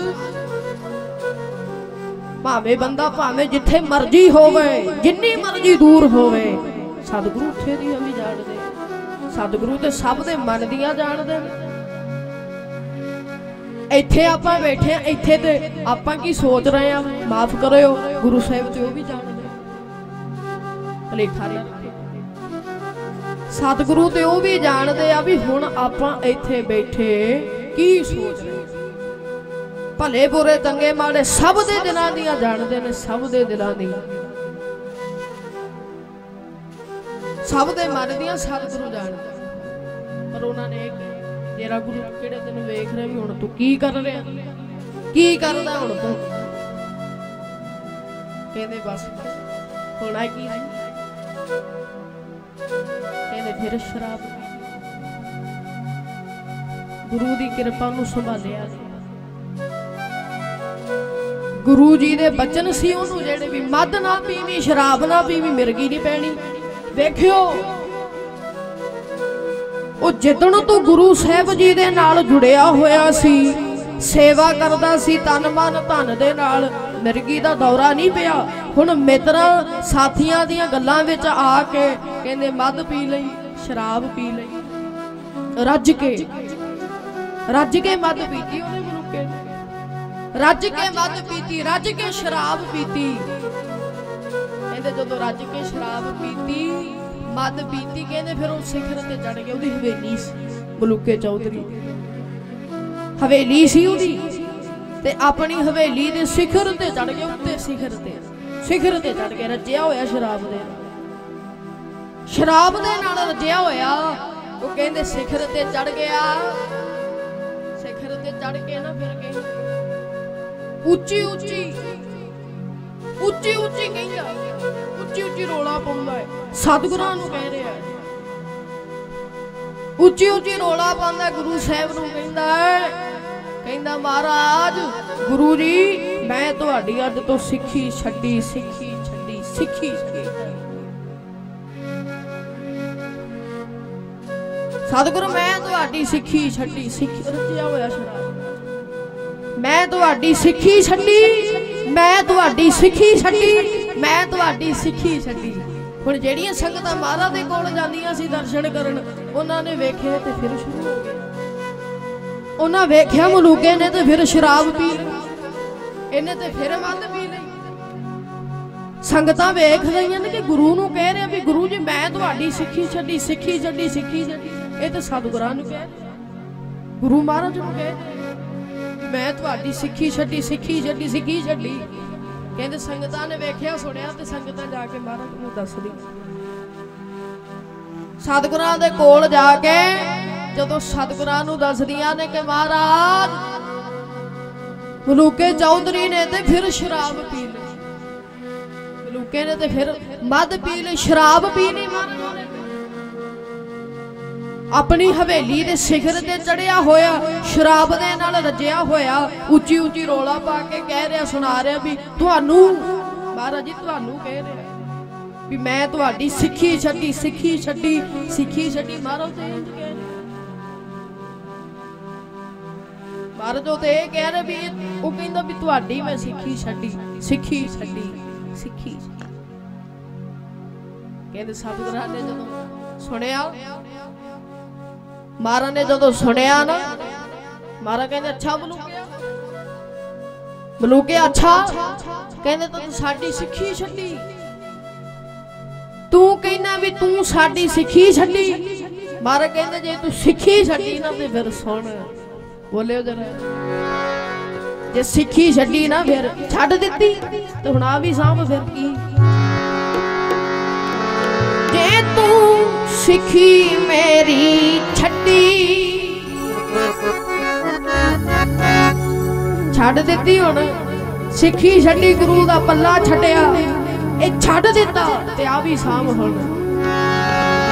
ਭਾਵੇਂ ਬੰਦਾ ਭਾਵੇਂ ਜਿੱਥੇ ਮਰਜ਼ੀ ਹੋਵੇ ਜਿੰਨੀ ਮਰਜ਼ੀ ਦੂਰ ਹੋਵੇ ਸਤਿਗੁਰੂ ਉੱਥੇ ਦੀਆਂ ਵੀ ਜਾਣਦੇ ਸਤਿਗੁਰੂ ਤੇ ਸਭ ਦੇ ਮਨ ਦੀਆਂ ਜਾਣਦੇ ਇੱਥੇ ਆਪਾਂ ਬੈਠੇ ਆ, ਇੱਥੇ ਤੇ ਆਪਾਂ ਕੀ ਸੋਚ ਰਹੇ ਆ? ਮਾਫ ਕਰਿਓ, ਗੁਰੂ ਸਾਹਿਬ ਤੇ ਉਹ ਵੀ ਜਾਣਦੇ ਭਲੇਖਾ ਨਹੀਂ ਸਤਿਗੁਰੂ ਤੇ ਉਹ ਵੀ ਜਾਣਦੇ ਆ ਵੀ ਹੁਣ ਆਪਾਂ ਇੱਥੇ ਬੈਠੇ ਕੀ ਸੋਚ ਰਹੇ ਭਲੇ ਬੁਰੇ, ਚੰਗੇ ਮਾੜੇ ਸਭ ਦੇ ਦਿਲਾਂ ਦੀਆਂ ਜਾਣਦੇ ਨੇ, ਸਭ ਦੇ ਦਿਲਾਂ ਦੀਆਂ ਸਭ ਦੇ ਮਨ ਦੀਆਂ ਸਤਿਗੁਰੂ ਜਾਣਦਾ। ਪਰ ਉਹਨਾਂ ਨੇ ਇਹ ਤੇਰਾ ਗੁਰੂ ਕਿਹੜੇ ਦਿਨ ਵੇਖ ਰਿਹਾ ਵੀ ਹੁਣ ਤੂੰ ਕੀ ਕਰ ਰਿਹਾ? ਕੀ ਕਰਦਾ ਹੁਣ ਤੂੰ? ਕਹਿੰਦੇ ਬਸ, ਹੋਣਾ ਕੀ ਹੈ? ਕਹਿੰਦੇ ਫਿਰ ਸ਼ਰਾਬ ਗੁਰੂ ਦੀ ਕਿਰਪਾ ਨੂੰ ਸੰਭਾਲਿਆ ਸੀ। ਗੁਰੂ ਜੀ ਦੇ ਬਚਨ ਸੀ ਉਹਨੂੰ ਜਿਹੜੇ ਵੀ ਮਦ ਨਾ ਪੀਵੀ, ਸ਼ਰਾਬ ਨਾ ਪੀਵੀ, ਮਿਰਗੀ ਨਹੀਂ ਪੈਣੀ। ਵੇਖਿਓ ਉਹ ਜਿੱਦਣ ਤੋਂ ਗੁਰੂ ਸਾਹਿਬ ਜੀ ਦੇ ਨਾਲ ਜੁੜਿਆ ਹੋਇਆ ਸੀ, ਸੇਵਾ ਕਰਦਾ ਸੀ ਤਨ ਮਨ ਧਨ ਦੇ ਨਾਲ, ਮਿਰਗੀ ਦਾ ਦੌਰਾ ਨਹੀਂ ਪਿਆ। ਹੁਣ ਮਿੱਤਰ ਸਾਥੀਆਂ ਦੀਆਂ ਗੱਲਾਂ ਵਿੱਚ ਆ ਕੇ ਕਹਿੰਦੇ ਮਦ ਪੀ ਲਈ, ਸ਼ਰਾਬ ਪੀ ਲਈ। ਰੱਜ ਕੇ ਰੱਜ ਕੇ ਮਦ ਪੀਤੀ ਉਹਨੇ ਮਨੁੱਕੇ ਰੱਜ ਕੇ ਮਦ ਪੀਤੀ, ਰੱਜ ਕੇ ਸ਼ਰਾਬ ਪੀਤੀ। ਕਹਿੰਦੇ ਜਦੋਂ ਰੱਜ ਕੇ ਸ਼ਰਾਬ ਪੀਤੀ ਮਦ ਪੀਤੀ, ਕਹਿੰਦੇ ਫਿਰ ਉਹ ਸਿਖਰ ਤੇ ਚੜ ਗਿਆ ਉਹਦੀ ਹਵੇਲੀ ਸੀ ਮਲੂਕੇ ਚੌਧਰੀ। ਹਵੇਲੀ ਸੀ ਉਹਦੀ ਤੇ ਆਪਣੀ ਹਵੇਲੀ ਦੇ ਸਿਖਰ ਤੇ ਚੜ ਗਿਆ ਉੱਤੇ ਸਿਖਰ ਤੇ। ਸਿਖਰ ਤੇ ਚੜ ਗਿਆ ਰੱਜਿਆ ਹੋਇਆ ਸ਼ਰਾਬ ਦੇ ਨਾਲ। ਸ਼ਰਾਬ ਦੇ ਨਾਲ ਰੱਜਿਆ ਹੋਇਆ, ਉਹ ਕਹਿੰਦੇ ਸਿਖਰ ਤੇ ਚੜ ਗਿਆ। ਸਿਖਰ ਤੇ ਚੜ ਕੇ ਨਾ ਫਿਰ ਕਹਿੰਦੇ ਉੱਚੀ ਉੱਚੀ ਉੱਚੀ ਉੱਚੀ ਕਹਿੰਦਾ ਉੱਚੀ ਉੱਚੀ ਰੋਲਾ ਪਾਉਂਦਾ ਹੈ। ਸਤਿਗੁਰਾਂ ਨੂੰ ਕਹਿ ਰਿਹਾ ਹੈ। ਉੱਚੀ ਉੱਚੀ ਰੋਲਾ ਪਾਉਂਦਾ ਗੁਰੂ ਸਾਹਿਬ ਨੂੰ ਕਹਿੰਦਾ ਹੈ। ਕਹਿੰਦਾ ਮਹਾਰਾਜ, ਗੁਰੂ ਜੀ, ਮੈਂ ਤੁਹਾਡੀ ਅੱਜ ਤੋਂ ਸਿੱਖੀ ਛੱਡੀ ਸਿੱਖੀ ਛੱਡੀ, ਸਿੱਖੀ ਸਤਿਗੁਰੂ, ਮੈਂ ਤੁਹਾਡੀ ਸਿੱਖੀ ਛੱਡੀ, ਸਿੱਖੀ ਰਚਿਆ ਹੋਇਆ ਸ਼ਰਾਬ। ਮੈਂ ਤੁਹਾਡੀ ਸਿੱਖੀ ਛੱਡੀ। ਮੈਂ ਤੁਹਾਡੀ ਸਿੱਖੀ ਛੱਡੀ, ਮੈਂ ਤੁਹਾਡੀ ਸਿੱਖੀ ਛੱਡੀ। ਹੁਣ ਜਿਹੜੀਆਂ ਸੰਗਤਾਂ ਮਾਤਾ ਦੇ ਕੋਲ ਜਾਂਦੀਆਂ ਸੀ ਦਰਸ਼ਨ ਕਰਨ, ਉਹਨਾਂ ਨੇ ਵੇਖਿਆ ਤੇ ਫਿਰ ਸ਼ੁਰੂ ਹੋ ਗਏ ਉਹਨਾਂ ਵੇਖਿਆ ਮਲੂਕੇ ਨੇ ਤੇ ਫਿਰ ਸ਼ਰਾਬ ਪੀ ਲਈ। ਇਹਨੇ ਤੇ ਫਿਰ ਮਦ ਪੀ ਲਈ। ਸੰਗਤਾਂ ਵੇਖ ਰਹੀਆਂ ਨੇ ਕਿ ਗੁਰੂ ਨੂੰ ਕਹਿ ਰਿਹਾ ਵੀ ਗੁਰੂ ਜੀ, ਮੈਂ ਤੁਹਾਡੀ ਸਿੱਖੀ ਛੱਡੀ ਸਿੱਖੀ ਛੱਡੀ ਸਿੱਖੀ ਛੱਡੀ। ਇਹ ਤੇ ਸਤਿਗੁਰਾਂ ਨੂੰ ਕਹਿ ਗੁਰੂ ਮਹਾਰਾਜ ਨੂੰ ਕਹਿ ਮੈਂ ਤੁਹਾਡੀ ਸਿੱਖੀ ਛੱਡੀ ਸਿੱਖੀ ਛੱਡੀ ਸਿੱਖੀ ਛੱਡੀ। ਕਹਿੰਦੇ ਸੰਗਤਾਂ ਨੇ ਵੇਖਿਆ, ਸੁਣਿਆ ਤੇ ਸੰਗਤਾਂ ਜਾ ਕੇ ਮਹਾਰਾਜ ਨੂੰ ਦੱਸਦੀ। ਸਤਿਗੁਰਾਂ ਦੇ ਕੋਲ ਜਾ ਕੇ ਜਦੋਂ ਸਤਿਗੁਰਾਂ ਨੂੰ ਦੱਸਦੀਆਂ ਨੇ ਕਿ ਮਹਾਰਾਜ, ਮਲੂਕੇ ਚੌਧਰੀ ਨੇ ਤੇ ਫਿਰ ਸ਼ਰਾਬ ਪੀ ਲਈ। ਮਲੂਕੇ ਨੇ ਤੇ ਫਿਰ ਮਦ ਪੀ ਲਈ, ਸ਼ਰਾਬ ਪੀ ਲਈ ਮਹਾਰਾਜ। ਆਪਣੀ ਹਵੇਲੀ ਦੇ ਸਿਖਰ ਤੇ ਚੜਿਆ ਹੋਇਆ, ਸ਼ਰਾਬ ਦੇ ਨਾਲ ਰੱਜਿਆ ਹੋਇਆ, ਉੱਚੀ ਉੱਚੀ ਰੋਲਾ ਪਾ ਕੇ ਕਹਿ ਰਿਹਾ, ਸੁਣਾ ਰਿਹਾ ਵੀ ਤੁਹਾਨੂੰ, ਮਹਾਰਾਜ ਜੀ, ਤੁਹਾਨੂੰ ਕਹਿ ਰਿਹਾ। ਵੀ ਮੈਂ ਤੁਹਾਡੀ ਸਿੱਖੀ ਛੱਡੀ ਸਿੱਖੀ ਛੱਡੀ ਸਿੱਖੀ ਛੱਡੀ, ਮਹਾਰਾਜ ਤੇ ਇੰਜ ਕਹਿ ਰਿਹਾ। ਮਹਾਰਾਜ ਉਹ ਤੇ ਇਹ ਕਹਿ ਰਿਹਾ ਵੀ ਉਹ ਕਹਿੰਦਾ ਵੀ ਤੁਹਾਡੀ ਮੈਂ ਸਿੱਖੀ ਛੱਡੀ ਸਿੱਖੀ ਛੱਡੀ, ਸਿੱਖੀ ਕਹਿੰਦੇ ਸਤਿਗੁਰਾਂ ਨੇ ਜਦੋਂ ਸੁਣਿਆ ਮਹਾਰਾਜ ਨੇ ਜਦੋਂ ਸੁਣਿਆ ਨਾ, ਮਹਾਰਾਜ ਕਹਿੰਦੇ, ਅੱਛਾ ਮਲੂਕਿਆ ਮਲੂਕਿਆ ਅੱਛਾ। ਕਹਿੰਦੇ, ਤੂੰ ਸਾਡੀ ਸਿੱਖੀ ਛੱਡੀ। ਤੂੰ ਕਹਿੰਦਾ ਵੀ ਤੂੰ ਸਾਡੀ ਸਿੱਖੀ ਛੱਡੀ। ਮਹਾਰਾਜ ਕਹਿੰਦੇ, ਜੇ ਤੂੰ ਸਿੱਖੀ ਛੱਡੀ ਨਾ ਤੇ ਫਿਰ ਸੁਣ। ਬੋਲਿਓ ਜਰਾ। ਜੇ ਸਿੱਖੀ ਛੱਡੀ ਨਾ ਫਿਰ ਛੱਡ ਦਿੱਤੀ, ਤੇ ਹੁਣ ਆ ਵੀ ਸਾਂਭ ਫਿਰ ਕੀ? ਜੇ ਤੂੰ ਸਿੱਖੀ ਮੇਰੀ ਛੱਡੀ। ਛੱਡ ਦਿੱਤੀ ਹੁਣ। ਸਿੱਖੀ ਛੱਡੀ, ਗੁਰੂ ਦਾ ਪੱਲਾ ਛੱਡਿਆ। ਇਹ ਛੱਡ ਦਿੱਤਾ ਤੇ ਆ ਵੀ ਸਾਂਭ ਹੁਣ।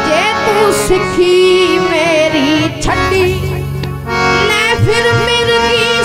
ਜੇ ਤੂੰ ਸਿੱਖੀ ਮੇਰੀ ਛੱਡੀ ਲੈ ਫਿਰ ਮੇਰੀ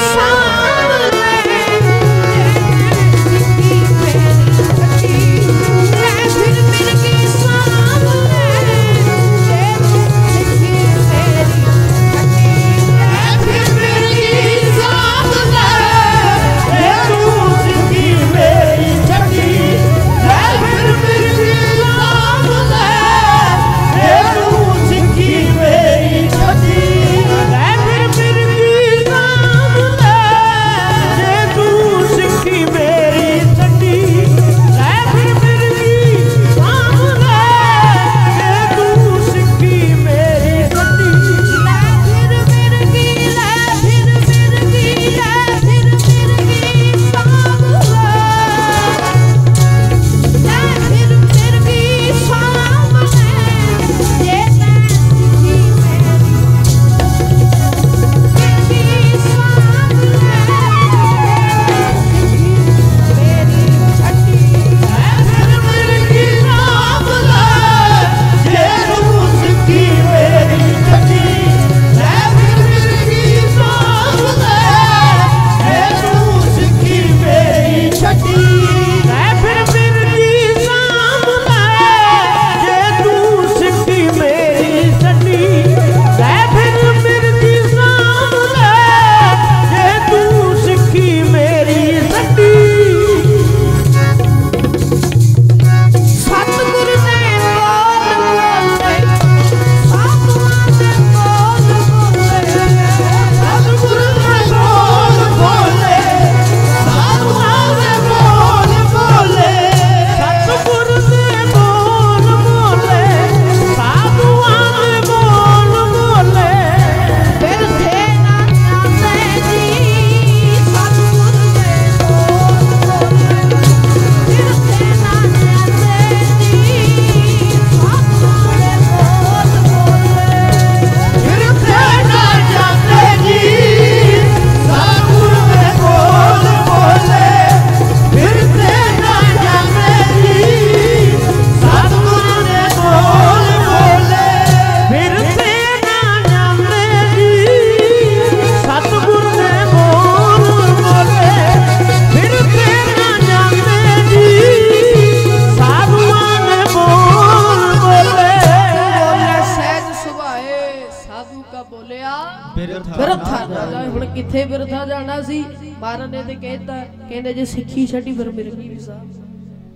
ਕਹਿੰਦੇ ਛੱਡੀ ਫਿਰ ਮਿਰਗੀ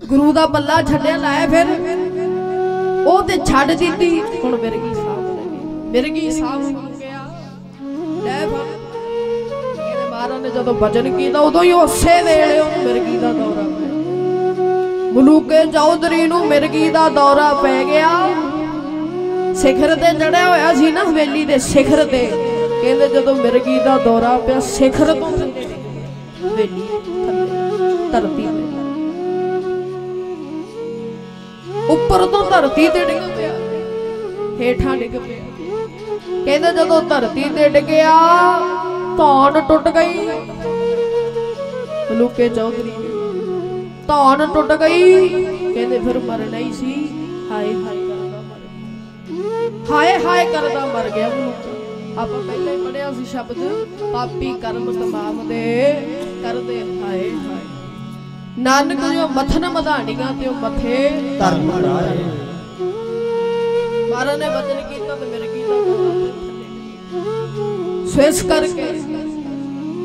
ਗੁਰੂ ਦਾ ਬੱਲਾ ਛੱਡਿਆ ਲਾਇਆ ਫਿਰ। ਉਹ ਤੇ ਛੱਡ ਦਿੱਤੀ। ਹੁਣ ਮਿਰਗੀ ਸਾਹਿਬ ਲੱਗੇ ਮਿਰਗੀ ਸਾਹਿਬ ਬਣ ਗਿਆ। ਲੈ ਫਿਰ। ਮਹਾਰਾਜ ਨੇ ਜਦੋਂ ਭਜਨ ਕੀਤਾ, ਉਦੋਂ ਹੀ ਉਸੇ ਵੇਲੇ ਉਹਨੂੰ ਮਿਰਗੀ ਦਾ ਦੌਰਾ ਪਿਆ ਮਲੂਕੇ ਚੌਧਰੀ ਨੂੰ ਮਿਰਗੀ ਦਾ ਦੌਰਾ ਪੈ ਗਿਆ। ਸਿਖਰ ਤੇ ਚੜਿਆ ਹੋਇਆ ਸੀ ਨਾ ਹਵੇਲੀ ਦੇ ਸਿਖਰ ਤੇ। ਕਹਿੰਦੇ ਜਦੋਂ ਮਿਰਗੀ ਦਾ ਦੌਰਾ ਪਿਆ, ਸਿਖਰ ਤੋਂ ਧਰਤੀ ਤੇ। ਉੱਪਰ ਤੋਂ ਧਰਤੀ ਤੇ ਡਿੱਗ ਪਿਆ। ਹੇਠਾਂ ਡਿੱਗ ਪਿਆ। ਕਹਿੰਦੇ ਜਦੋਂ ਧਰਤੀ ਤੇ ਡਿੱਗਿਆ ਧੌਣ ਟੁੱਟ ਗਈ। ਮਲੂਕੇ ਚੌਧਰੀ ਧੌਣ ਟੁੱਟ ਗਈ। ਕਹਿੰਦੇ ਫਿਰ ਮਰਨਾ ਹੀ ਸੀ। ਹਾਏ ਹਾਏ ਕਰਦਾ ਮਰ ਗਿਆ। ਹਾਏ ਹਾਏ ਕਰਦਾ ਮਰ ਗਿਆ ਮਲੂਕਾ। ਆਪਾਂ ਪਹਿਲਾਂ ਹੀ ਪੜਿਆ ਸੀ ਸ਼ਬਦ, ਪਾਪੀ ਕਰਮ ਤਮਾਮ ਦੇ ਕਰਦੇ। ਹਾਏ ਹਾਏ। ਨਾਨਕ ਜੋ ਮਥਨ ਮਧਾਣੀਆਂ ਤੇ ਉਹ ਮਥੇ ਧਰਮ ਰਾਏ ਮਹਾਰਾਜ ਨੇ ਬਚਨ ਕੀਤਾ ਤੇ ਮੇਰੇ ਦਾ ਸੋ ਕਰਕੇ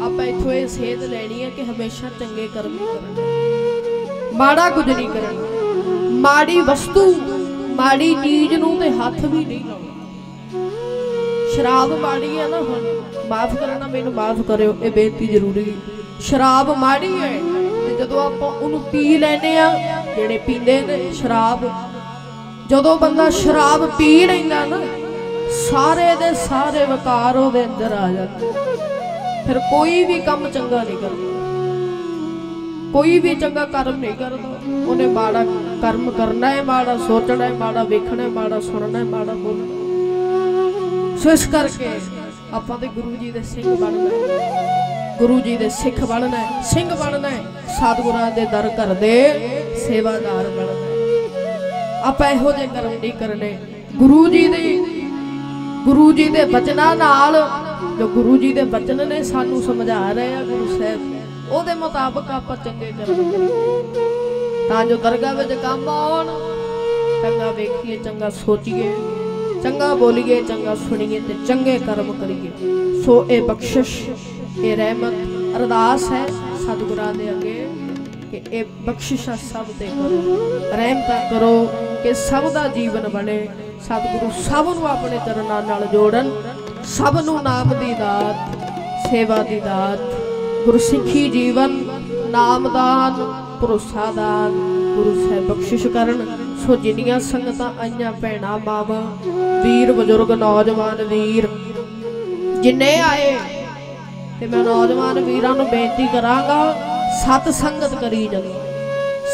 ਆਪਾਂ ਇਥੋਂ ਇਹ ਸੇਧ ਲੈਣੀ ਹੈ ਕਿ ਹਮੇਸ਼ਾ ਚੰਗੇ ਕਰਮ ਹੀ ਕਰਨੇ ਮਾੜਾ ਕੁਝ ਨਹੀਂ ਕਰਨਾ। ਮਾੜੀ ਵਸਤੂ, ਮਾੜੀ ਚੀਜ਼ ਨੂੰ ਤੇ ਹੱਥ ਵੀ ਨਹੀਂ ਲਾਉਣਾ। ਸ਼ਰਾਬ ਮਾੜੀ ਹੈ ਨਾ ਹੁਣ, ਮਾਫ ਕਰਨਾ, ਮੈਨੂੰ ਮਾਫ ਕਰਿਓ, ਇਹ ਬੇਨਤੀ ਜ਼ਰੂਰੀ ਸ਼ਰਾਬ ਮਾੜੀ ਹੈ। ਜਦੋਂ ਆਪਾਂ ਉਹਨੂੰ ਪੀ ਲੈਨੇ ਆ, ਜਿਹੜੇ ਪੀਂਦੇ ਨੇ ਸ਼ਰਾਬ, ਜਦੋਂ ਬੰਦਾ ਸ਼ਰਾਬ ਪੀ ਲੈਂਦਾ ਨਾ, ਸਾਰੇ ਦੇ ਸਾਰੇ ਵਿਕਾਰ ਉਹਦੇ ਅੰਦਰ ਆ ਜਾਂਦੇ। ਫਿਰ ਕੋਈ ਵੀ ਕੰਮ ਚੰਗਾ ਨਹੀਂ ਕਰਦਾ। ਕੋਈ ਵੀ ਚੰਗਾ ਕਰਮ ਨਹੀਂ ਕਰਦਾ। ਉਹਨੇ ਮਾੜਾ ਕਰਮ ਕਰਨਾ ਹੈ, ਮਾੜਾ ਸੋਚਣਾ ਹੈ, ਮਾੜਾ ਵੇਖਣਾ ਹੈ, ਮਾੜਾ ਸੁਣਨਾ ਹੈ, ਮਾੜਾ ਬੋਲਣਾ ਸੋ ਇਸ ਕਰਕੇ ਆਪਾਂ ਤੇ ਗੁਰੂ ਜੀ ਦੇ ਸਿੰਘ ਬਣਨਾ ਗੁਰੂ ਜੀ ਦੇ ਸਿੱਖ ਬਣਨਾ ਸਿੰਘ ਬਣਨਾ ਸਤਿਗੁਰਾਂ ਦੇ ਦਰ ਘਰ ਦੇ ਸੇਵਾਦਾਰ ਬਣਨਾ ਆਪਾਂ ਇਹੋ ਜਿਹੇ ਕਰਮ ਨਹੀਂ ਕਰਨੇ। ਗੁਰੂ ਜੀ ਦੇ, ਗੁਰੂ ਜੀ ਦੇ ਬਚਨਾਂ ਨਾਲ ਜੋ ਗੁਰੂ ਜੀ ਦੇ ਬਚਨ ਨੇ ਸਾਨੂੰ ਸਮਝਾ ਰਹੇ ਆ ਗੁਰੂ ਸਾਹਿਬ, ਉਹਦੇ ਮੁਤਾਬਕ ਆਪਾਂ ਚੰਗੇ ਕਰਮ ਕਰੀਏ। ਤਾਂ ਜੋ ਦਰਗਾਹ ਵਿੱਚ ਕੰਮ ਆਉਣ, ਚੰਗਾ ਵੇਖੀਏ, ਚੰਗਾ ਸੋਚੀਏ। ਚੰਗਾ ਬੋਲੀਏ, ਚੰਗਾ ਸੁਣੀਏ ਤੇ ਚੰਗੇ ਕਰਮ ਕਰੀਏ। ਸੋ ਇਹ ਬਖਸ਼ਿਸ਼, ਇਹ ਰਹਿਮਤ, ਅਰਦਾਸ ਹੈ ਸਤਿਗੁਰਾਂ ਦੇ ਅੱਗੇ ਕਿ ਇਹ ਬਖਸ਼ਿਸ਼ਾਂ ਸਭ ਤੇ ਕਰੋ ਰਹਿਮਤਾਂ ਕਰੋ ਕਿ ਸਭ ਦਾ ਜੀਵਨ ਬਣੇ। ਸਤਿਗੁਰੂ ਸਭ ਨੂੰ ਆਪਣੇ ਚਰਨਾਂ ਨਾਲ ਜੋੜਨ। ਸਭ ਨੂੰ ਨਾਮ ਦੀ ਦਾਤ, ਸੇਵਾ ਦੀ ਦਾਤ। ਗੁਰਸਿੱਖੀ ਜੀਵਨ, ਨਾਮ ਨਾਮਦਾਨ ਭਰੋਸਾ ਦਾਨ ਗੁਰੂ ਸਾਹਿਬ ਬਖਸ਼ਿਸ਼ ਕਰਨ। ਸੋ ਜਿੰਨੀਆਂ ਸੰਗਤਾਂ ਆਈਆਂ ਭੈਣਾ ਮਾਵਾਂ ਵੀਰ, ਬਜ਼ੁਰਗ, ਨੌਜਵਾਨ, ਵੀਰ, ਜਿੰਨੇ ਆਏ, ਤੇ ਮੈਂ ਨੌਜਵਾਨ ਵੀਰਾਂ ਨੂੰ ਬੇਨਤੀ ਕਰਾਂਗਾ, ਸਤ ਸੰਗਤ ਕਰੀ ਚੱਲੋ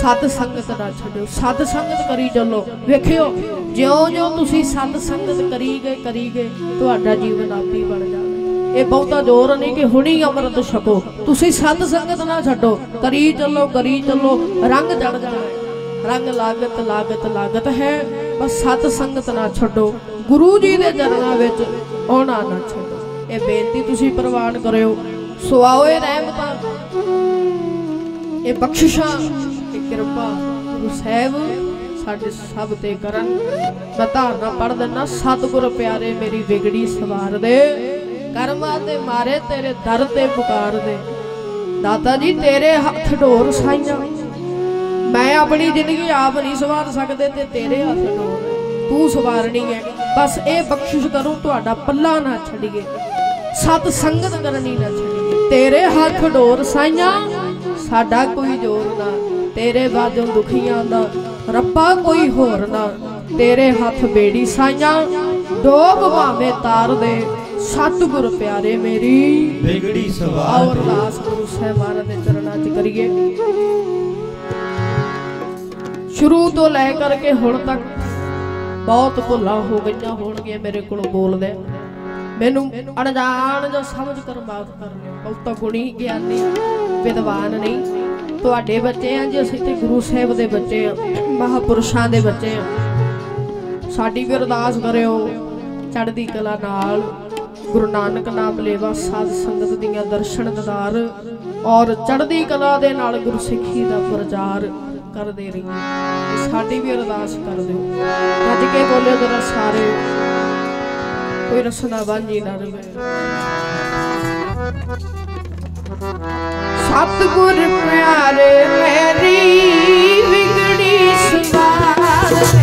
ਸਤ ਸੰਗਤ ਨਾ ਛੱਡੋ ਸਤ ਸੰਗਤ ਕਰੀ ਚੱਲੋ। ਵੇਖਿਓ, ਜਿਉਂ-ਜਿਉਂ ਤੁਸੀਂ ਸਤ ਸੰਗਤ ਕਰੀ ਗਏ ਕਰੀ ਗਏ, ਤੁਹਾਡਾ ਜੀਵਨ ਆਪੇ ਬਣ ਜਾਵੇ। ਇਹ ਬਹੁਤਾ ਜ਼ੋਰ ਨਹੀਂ ਕਿ ਹੁਣੀ ਅੰਮ੍ਰਿਤ ਛਕੋ। ਤੁਸੀਂ ਸਤ ਸੰਗਤ ਨਾ ਛੱਡੋ, ਕਰੀ ਚੱਲੋ ਕਰੀ ਚੱਲੋ, ਰੰਗ ਚੜ ਜਾਣਾ ਰੰਗ ਲਾਗਤ ਲਾਗਤ ਲਾਗਤ ਹੈ। ਬਸ ਸਤ ਸੰਗਤ ਨਾ ਛੱਡੋ। ਗੁਰੂ ਜੀ ਦੇ ਚਰਨਾਂ ਵਿੱਚ ਆਉਣਾ ਨਾ ਛੱਡੋ। ਇਹ ਬੇਨਤੀ ਤੁਸੀਂ ਪ੍ਰਵਾਨ ਕਰਿਓ। ਸੋ ਆਓ ਇਹ ਰਹਿਮਤਾਂ, ਇਹ ਬਖਸ਼ਿਸ਼ਾਂ, ਇਹ ਕਿਰਪਾ ਗੁਰੂ ਸਾਹਿਬ ਸਾਡੇ ਸਭ ਤੇ ਕਰਨ। ਮੈਂ ਧਾਰਨਾ ਪੜ ਦਿੰਨਾ, ਸਤਿਗੁਰ ਪਿਆਰੇ ਮੇਰੀ ਵਿਗੜੀ ਸਵਾਰ ਦੇ। ਕਰਮਾਂ ਤੇ ਮਾਰੇ ਤੇਰੇ ਦਰ ਤੇ ਪੁਕਾਰ ਦੇ। ਦਾਤਾ ਜੀ, ਤੇਰੇ ਹੱਥ ਢੋਰ ਸਾਈਆਂ। ਮੈਂ ਆਪਣੀ ਜ਼ਿੰਦਗੀ ਆਪ ਨਹੀਂ ਸਵਾਰ ਸਕਦੇ ਤੇ ਤੇਰੇ ਹੱਥ ਹੈ। ਤੂੰ ਸਵਾਰਨੀ ਹੈ। ਬਸ ਇਹ ਬਖਸ਼ਿਸ਼ ਕਰੋ ਤੁਹਾਡਾ ਪੱਲਾ ਨਾ ਛੱਡੀਏ। ਸਤ ਸੰਗਤ ਕਰਨੀ ਨਾ ਛੱਡੀਏ। ਤੇਰੇ ਹੱਥ ਢੋਰ ਸਾਈਆਂ ਸਾਡਾ ਕੋਈ ਜੋਰ ਨਾ। ਤੇਰੇ ਬਾਝੋਂ ਦੁਖੀਆਂ ਦਾ ਰੱਬਾ ਕੋਈ ਹੋਰ ਨਾ। ਤੇਰੇ ਹੱਥ ਬੇੜੀ ਸਾਈਆਂ ਡੋਬ ਭਾਵੇਂ ਤਾਰ ਦੇ। ਸਤਿਗੁਰ ਪਿਆਰੇ ਮੇਰੀ ਆਓ ਸਵਾਰ ਅਰਦਾਸ ਗੁਰੂ ਸਾਹਿਬਾਨ ਦੇ ਚਰਨਾਂ 'ਚ ਕਰੀਏ। ਸ਼ੁਰੂ ਤੋਂ ਲੈ ਕਰਕੇ ਹੁਣ ਤੱਕ ਬਹੁਤ ਭੁੱਲਾਂ ਹੋ ਗਈਆਂ ਹੋਣਗੀਆਂ ਮੇਰੇ ਕੋਲ ਬੋਲਦੇ। ਮੈਨੂੰ ਅਣਜਾਣ ਜਾਂ ਸਮਝ ਕਰ ਮਾਫ ਕਰ ਲਿਓ ਬਹੁਤਾ ਗੁਣੀ ਗਿਆਨੀ, ਵਿਦਵਾਨ ਨਹੀਂ। ਤੁਹਾਡੇ ਬੱਚੇ ਆ ਜੀ, ਅਸੀਂ ਤੇ ਗੁਰੂ ਸਾਹਿਬ ਦੇ ਬੱਚੇ ਆ, ਮਹਾਪੁਰਸ਼ਾਂ ਦੇ ਬੱਚੇ ਆ। ਸਾਡੀ ਵੀ ਅਰਦਾਸ ਕਰਿਓ, ਚੜ੍ਹਦੀ ਕਲਾ ਨਾਲ, ਗੁਰੂ ਨਾਨਕ ਨਾਮ ਲੇਵਾ ਸਾਧ ਸੰਗਤ ਦੀਆਂ ਦਰਸ਼ਨ ਦਿਦਾਰ, ਔਰ ਚੜ੍ਹਦੀ ਕਲਾ ਦੇ ਨਾਲ ਗੁਰਸਿੱਖੀ ਦਾ ਪ੍ਰਚਾਰ ਕਰਦੇ ਰਹੀਏ ਸਾਡੀ ਵੀ ਅਰਦਾਸ ਕਰ ਦਿਓ। ਅੱਜ ਕੇ ਬੋਲੇ ਜਰਾ ਸਾਰੇ। ਕੋਈ ਰਸਨਾ ਬਾਂਝੀ ਨਾ ਰਵੇ। ਸਤਿਗੁਰ ਪਿਆਰੇ, ਮੇਰੀ ਵਿਗੜੀ ਸਵਾਰ।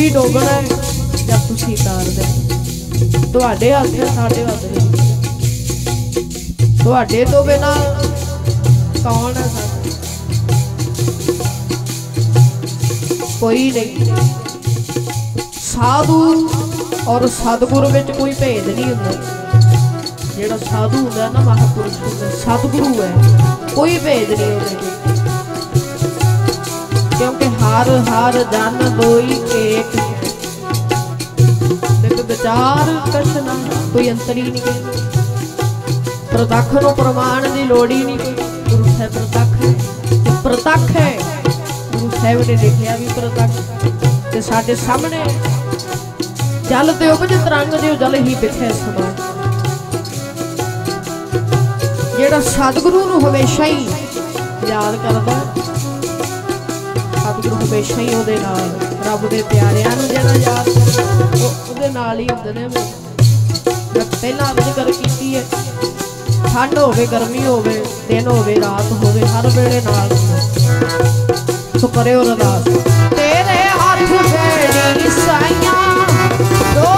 ਤੁਸੀਂ ਡੋਬਣਾ ਹੈ ਜਾਂ ਤੁਸੀਂ ਤਾਰਦੇ ਤੁਹਾਡੇ ਹੱਥ ਹੈ ਸਾਡੇ ਹੱਥ ਨਹੀਂ। ਤੁਹਾਡੇ ਤੋਂ ਬਿਨਾ ਕੌਣ ਹੈ ਕੋਈ ਨਹੀਂ। ਸਾਧੂ ਔਰ ਸਤਿਗੁਰੂ ਵਿੱਚ ਕੋਈ ਭੇਦ ਨਹੀਂ ਹੁੰਦਾ। ਜਿਹੜਾ ਸਾਧੂ ਹੁੰਦਾ ਨਾ ਮਹਾਪੁਰਸ਼ ਹੁੰਦਾ, ਸਤਿਗੁਰੂ ਹੈ। ਕੋਈ ਭੇਦ ਨਹੀਂ ਉਹਦੇ ਵਿੱਚ। ਕਿਉਂਕਿ ਹਰ ਹਰ ਜਨ ਦੋਈ ਏਕ। ਹੈ ਵਿਚਾਰ ਕਸ਼ਨਾ ਕੋਈ ਅੰਤਰ ਨਹੀਂ ਪ੍ਰਤੱਖ ਨੂੰ ਪ੍ਰਮਾਣ ਦੀ ਲੋੜ ਹੀ ਨਹੀਂ ਗੁਰੂ ਸਾਹਿਬ ਪ੍ਰਤੱਖ ਹੈ। ਪ੍ਰਤੱਖ ਹੈ। ਗੁਰੂ ਸਾਹਿਬ ਨੇ ਲਿਖਿਆ ਵੀ ਪ੍ਰਤੱਖ। ਤੇ ਸਾਡੇ ਸਾਹਮਣੇ ਜਲ ਤੇ ਉਪਜ ਤਰੰਗ ਦੇ ਜਲ ਹੀ ਬਿਖੇ ਸਮਾਏ ਜਿਹੜਾ ਸਤਿਗੁਰੂ ਨੂੰ ਹਮੇਸ਼ਾ ਹੀ ਯਾਦ ਕਰਦਾ ਹਮੇਸ਼ਾ ਹੀ ਉਹਦੇ ਨਾਲ, ਰੱਬ ਦੇ ਪਿਆਰਿਆਂ ਨੂੰ ਜਿਹੜਾ ਯਾਦ ਕਰਦਾ ਉਹਦੇ ਨਾਲ ਹੀ ਹੁੰਦੇ ਨੇ ਮੈਂ ਪਹਿਲਾਂ ਅਰਜ਼ ਕਰ ਕੀਤੀ ਹੈ, ਠੰਡ ਹੋਵੇ, ਗਰਮੀ ਹੋਵੇ, ਦਿਨ ਹੋਵੇ, ਰਾਤ ਹੋਵੇ, ਹਰ ਵੇਲੇ ਨਾਲ ਸੋ ਕਰਿਓ ਅਰਦਾਸ। ਤੇਰੇ ਹੱਥ ਬੇੜੀ ਸਾਈਆਂ ਦੋ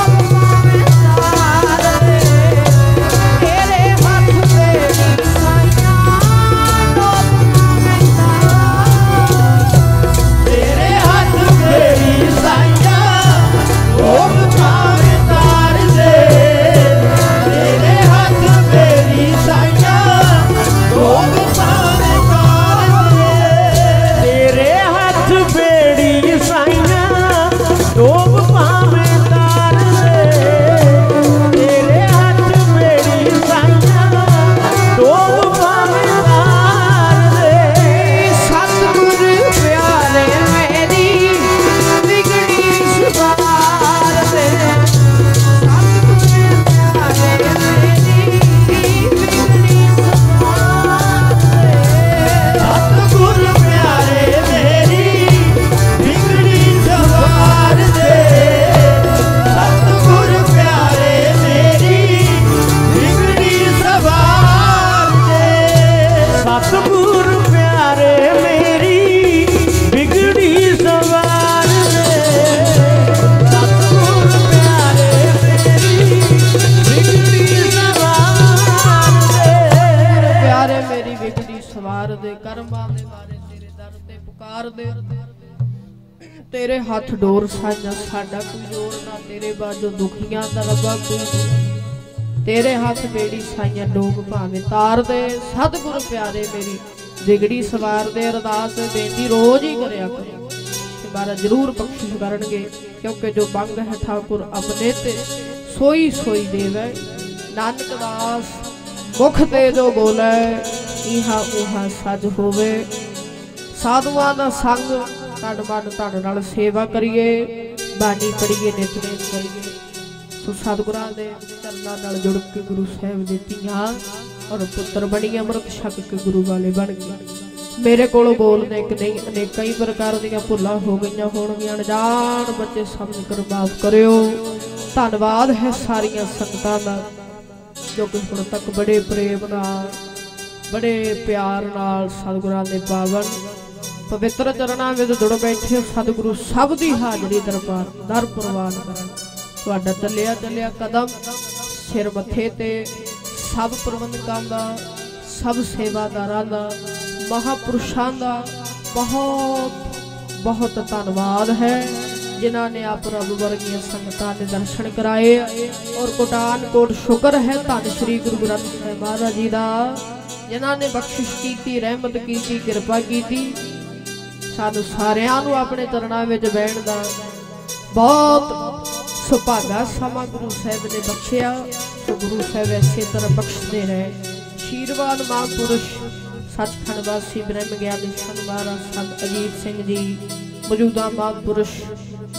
ਸਾਈਆਂ ਲੋਕ ਭਾਵੇਂ ਤਾਰ ਦੇ, ਸਤਿਗੁਰ ਪਿਆਰੇ ਮੇਰੀ, ਜਿਗੜੀ ਸਵਾਰ ਦੇ ਅਰਦਾਸ ਬੇਨਤੀ ਰੋਜ਼ ਹੀ ਕਰਿਆ ਕਰੋ। ਤੇ ਮਾਰਾ ਜ਼ਰੂਰ ਬਖਸ਼ਿਸ਼ ਕਰਨਗੇ, ਕਿਉਂਕਿ ਜੋ ਬੰਗ ਹੈ ਠਾਕੁਰ ਆਪਣੇ ਤੇ, ਸੋਈ ਸੋਈ ਦੇਵੇ। ਨਾਨਕ ਦਾਸ, ਮੁਖ ਤੇ ਜੋ ਬੋਲੇ, ਇਹਾ ਉਹਾ ਸੱਜ ਹੋਵੇ। ਸਾਧੂਆਂ ਦਾ ਸੰਗ ਤਨ ਮਨ ਧਨ ਨਾਲ ਸੇਵਾ ਕਰੀਏ, ਬਾਣੀ ਪੜੀਏ ਨਿਤਨੇਮ ਕਰੀਏ। ਸੋ ਸਤਿਗੁਰਾਂ ਦੇ ਚਰਨਾਂ ਨਾਲ ਜੁੜ ਕੇ ਗੁਰੂ ਸਾਹਿਬ ਦੇ ਧੀਆਂ ਔਰ ਪੁੱਤਰ ਬਣੀ ਅੰਮ੍ਰਿਤ ਛਕ ਕੇ ਗੁਰੂ ਵਾਲੇ ਬਣ ਗਏ। ਮੇਰੇ ਕੋਲ ਬੋਲਦੇ ਇੱਕ ਨਹੀਂ, ਅਨੇਕਾਂ ਹੀ ਪ੍ਰਕਾਰ ਦੀਆਂ ਭੁੱਲਾਂ ਹੋ ਗਈਆਂ ਹੋਣਗੀਆਂ। ਅਣਜਾਣ ਬੱਚੇ ਸਮਝ ਕਰ ਮਾਫ ਕਰਿਓ। ਧੰਨਵਾਦ ਹੈ ਸਾਰੀਆਂ ਸੰਗਤਾਂ ਦਾ, ਜੋ ਕਿ ਹੁਣ ਤੱਕ ਬੜੇ ਪ੍ਰੇਮ ਨਾਲ, ਬੜੇ ਪਿਆਰ ਨਾਲ ਸਤਿਗੁਰਾਂ ਦੇ ਪਾਵਨ, ਪਵਿੱਤਰ ਚਰਨਾਂ ਵਿੱਚ ਜੁੜ ਬੈਠੇ ਸਤਿਗੁਰੂ ਸਭ ਦੀ ਹਾਜ਼ਰੀ ਦਰਬਾਰ, ਦਰ ਪ੍ਰਵਾਨ ਕਰਨ। ਤੁਹਾਡਾ ਚੱਲਿਆ ਚੱਲਿਆ ਕਦਮ, ਸਿਰ ਮੱਥੇ ਤੇ ਸਭ ਪ੍ਰਬੰਧਕਾਂ ਦਾ, ਸਭ ਸੇਵਾਦਾਰਾਂ ਦਾ, ਮਹਾਪੁਰਸ਼ਾਂ ਦਾ ਬਹੁਤ ਬਹੁਤ ਧੰਨਵਾਦ ਹੈ, ਜਿਨ੍ਹਾਂ ਨੇ ਆਪ ਰੱਬ ਵਰਗੀਆਂ ਸੰਗਤਾਂ ਦੇ ਦਰਸ਼ਨ ਕਰਾਏ। ਔਰ ਕੋਟਾਨ ਕੋਟ ਸ਼ੁਕਰ ਹੈ ਧੰਨ ਸ਼੍ਰੀ ਗੁਰੂ ਗ੍ਰੰਥ ਸਾਹਿਬ ਮਹਾਰਾਜ ਜੀ ਦਾ, ਜਿਨ੍ਹਾਂ ਨੇ ਬਖਸ਼ਿਸ਼ ਕੀਤੀ, ਰਹਿਮਤ ਕੀਤੀ, ਕਿਰਪਾ ਕੀਤੀ। ਸਾਨੂੰ ਸਾਰਿਆਂ ਨੂੰ ਆਪਣੇ ਚਰਨਾਂ ਵਿੱਚ ਬਹਿਣ ਦਾ ਬਹੁਤ ਸੁਭਾਗਾ ਸਮਾਂ ਗੁਰੂ ਸਾਹਿਬ ਨੇ ਬਖਸ਼ਿਆ, ਸੋ ਗੁਰੂ ਸਾਹਿਬ ਐਸੇ ਤਰ੍ਹਾਂ ਬਖਸ਼ਦੇ ਰਹੇ। ਸ਼ੀਰਵਾਨ ਮਹਾਂਪੁਰਸ਼, ਸੱਚਖੰਡ ਵਾਸੀ ਬ੍ਰਹਮ ਗਿਆਨੀ ਸੰਤ ਸੰਤ ਅਜੀਤ ਸਿੰਘ ਜੀ, ਮੌਜੂਦਾ ਮਹਾਂਪੁਰਸ਼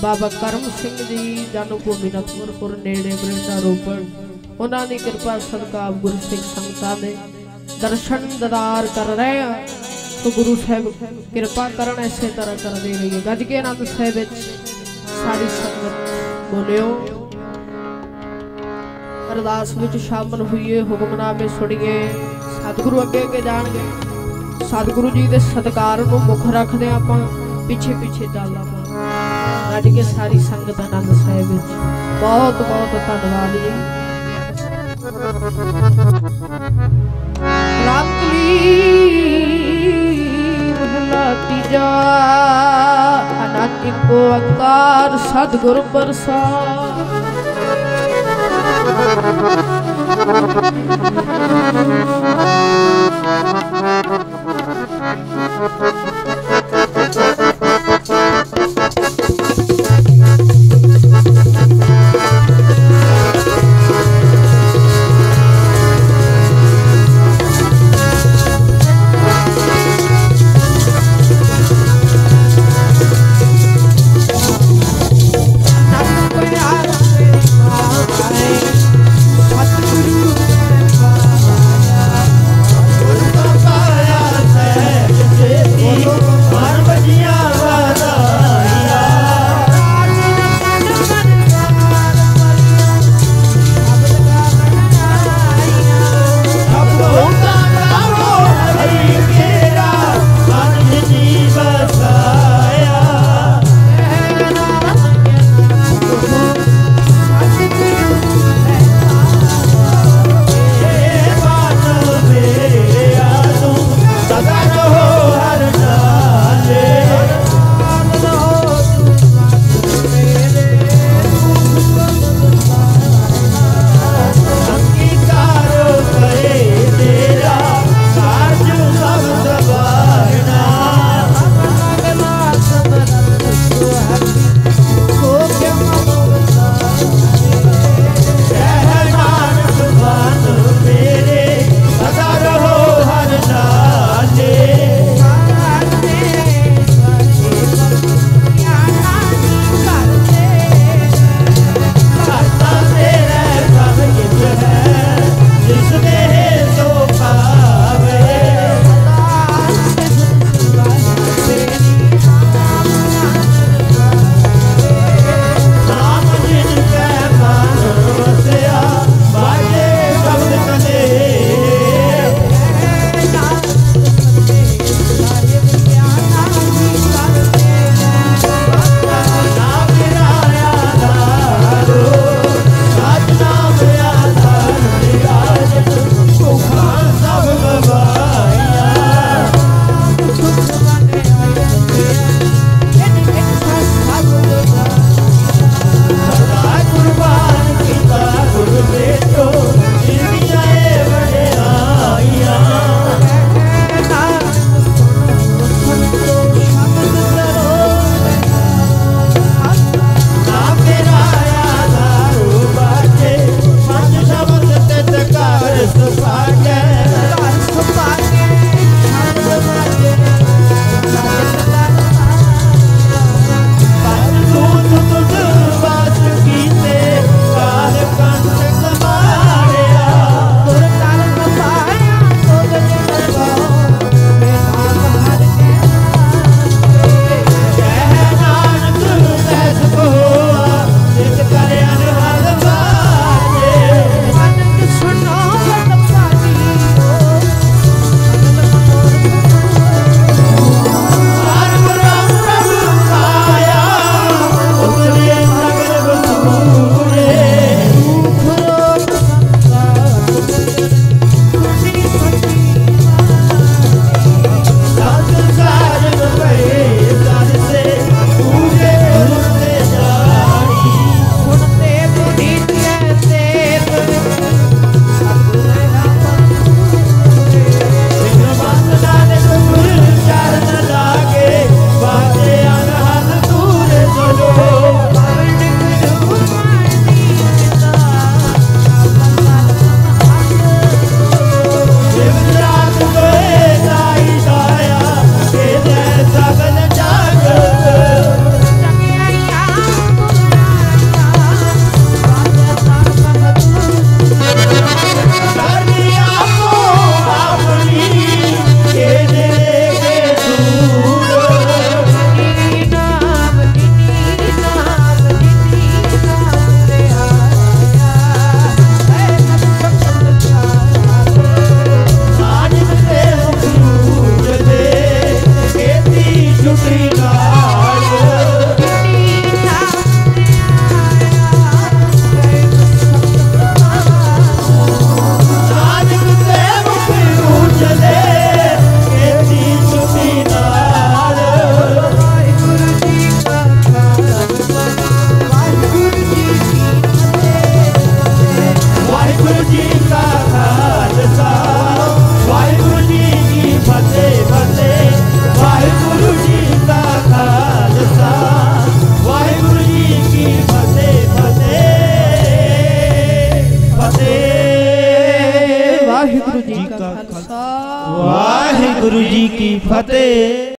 ਬਾਬਾ ਕਰਮ ਸਿੰਘ ਜੀ, ਜਾਨੂ ਭੂਮੀ ਨਥਪੁਰਪੁਰ ਨੇੜੇ ਬ੍ਰਿੰਦਾ ਰੋਪਣ ਉਹਨਾਂ ਦੀ ਕਿਰਪਾ ਸਦਕਾ ਆਪ ਗੁਰੂ ਸੰਗਤਾਂ ਦੇ ਦਰਸ਼ਨ ਦਦਾਰ ਕਰ ਰਹੇ ਆ। ਸੋ ਗੁਰੂ ਸਾਹਿਬ ਕਿਰਪਾ ਕਰਨ, ਐਸੇ ਤਰ੍ਹਾਂ ਕਰਦੇ ਰਹੀਏ। ਗੱਜ ਕੇ ਆਨੰਦ ਸਾਹਿਬ ਵਿੱਚ ਸਾਰੀ ਬੋਲਿਓ। ਅਰਦਾਸ ਵਿੱਚ ਸ਼ਾਮਲ ਹੋਈਏ ਹੁਕਮਨਾਮੇ ਸੁਣੀਏ। ਸਤਿਗੁਰੂ ਅੱਗੇ ਅੱਗੇ ਜਾਣਗੇ। ਸਤਿਗੁਰੂ ਜੀ ਦੇ ਸਤਕਾਰ ਨੂੰ ਮੁੱਖ ਰੱਖਦੇ ਆਪਾਂ, ਪਿੱਛੇ ਪਿੱਛੇ ਚੱਲ ਆਪਾਂ। ਰੱਜ ਕੇ ਸਾਰੀ ਸੰਗਤ ਆਨੰਦ ਸਾਹਿਬ ਵਿੱਚ। ਬਹੁਤ ਬਹੁਤ ਧੰਨਵਾਦ ਜੀ। ਰਾਮਕਲੀ ਮਹਲਾ ਤੀਜਾ ਅਨੰਤ ਕੋ ਅਕਾਰ ਸਤਿਗੁਰ ਪ੍ਰਸਾਦ ਸਤਿਗੁਰੂ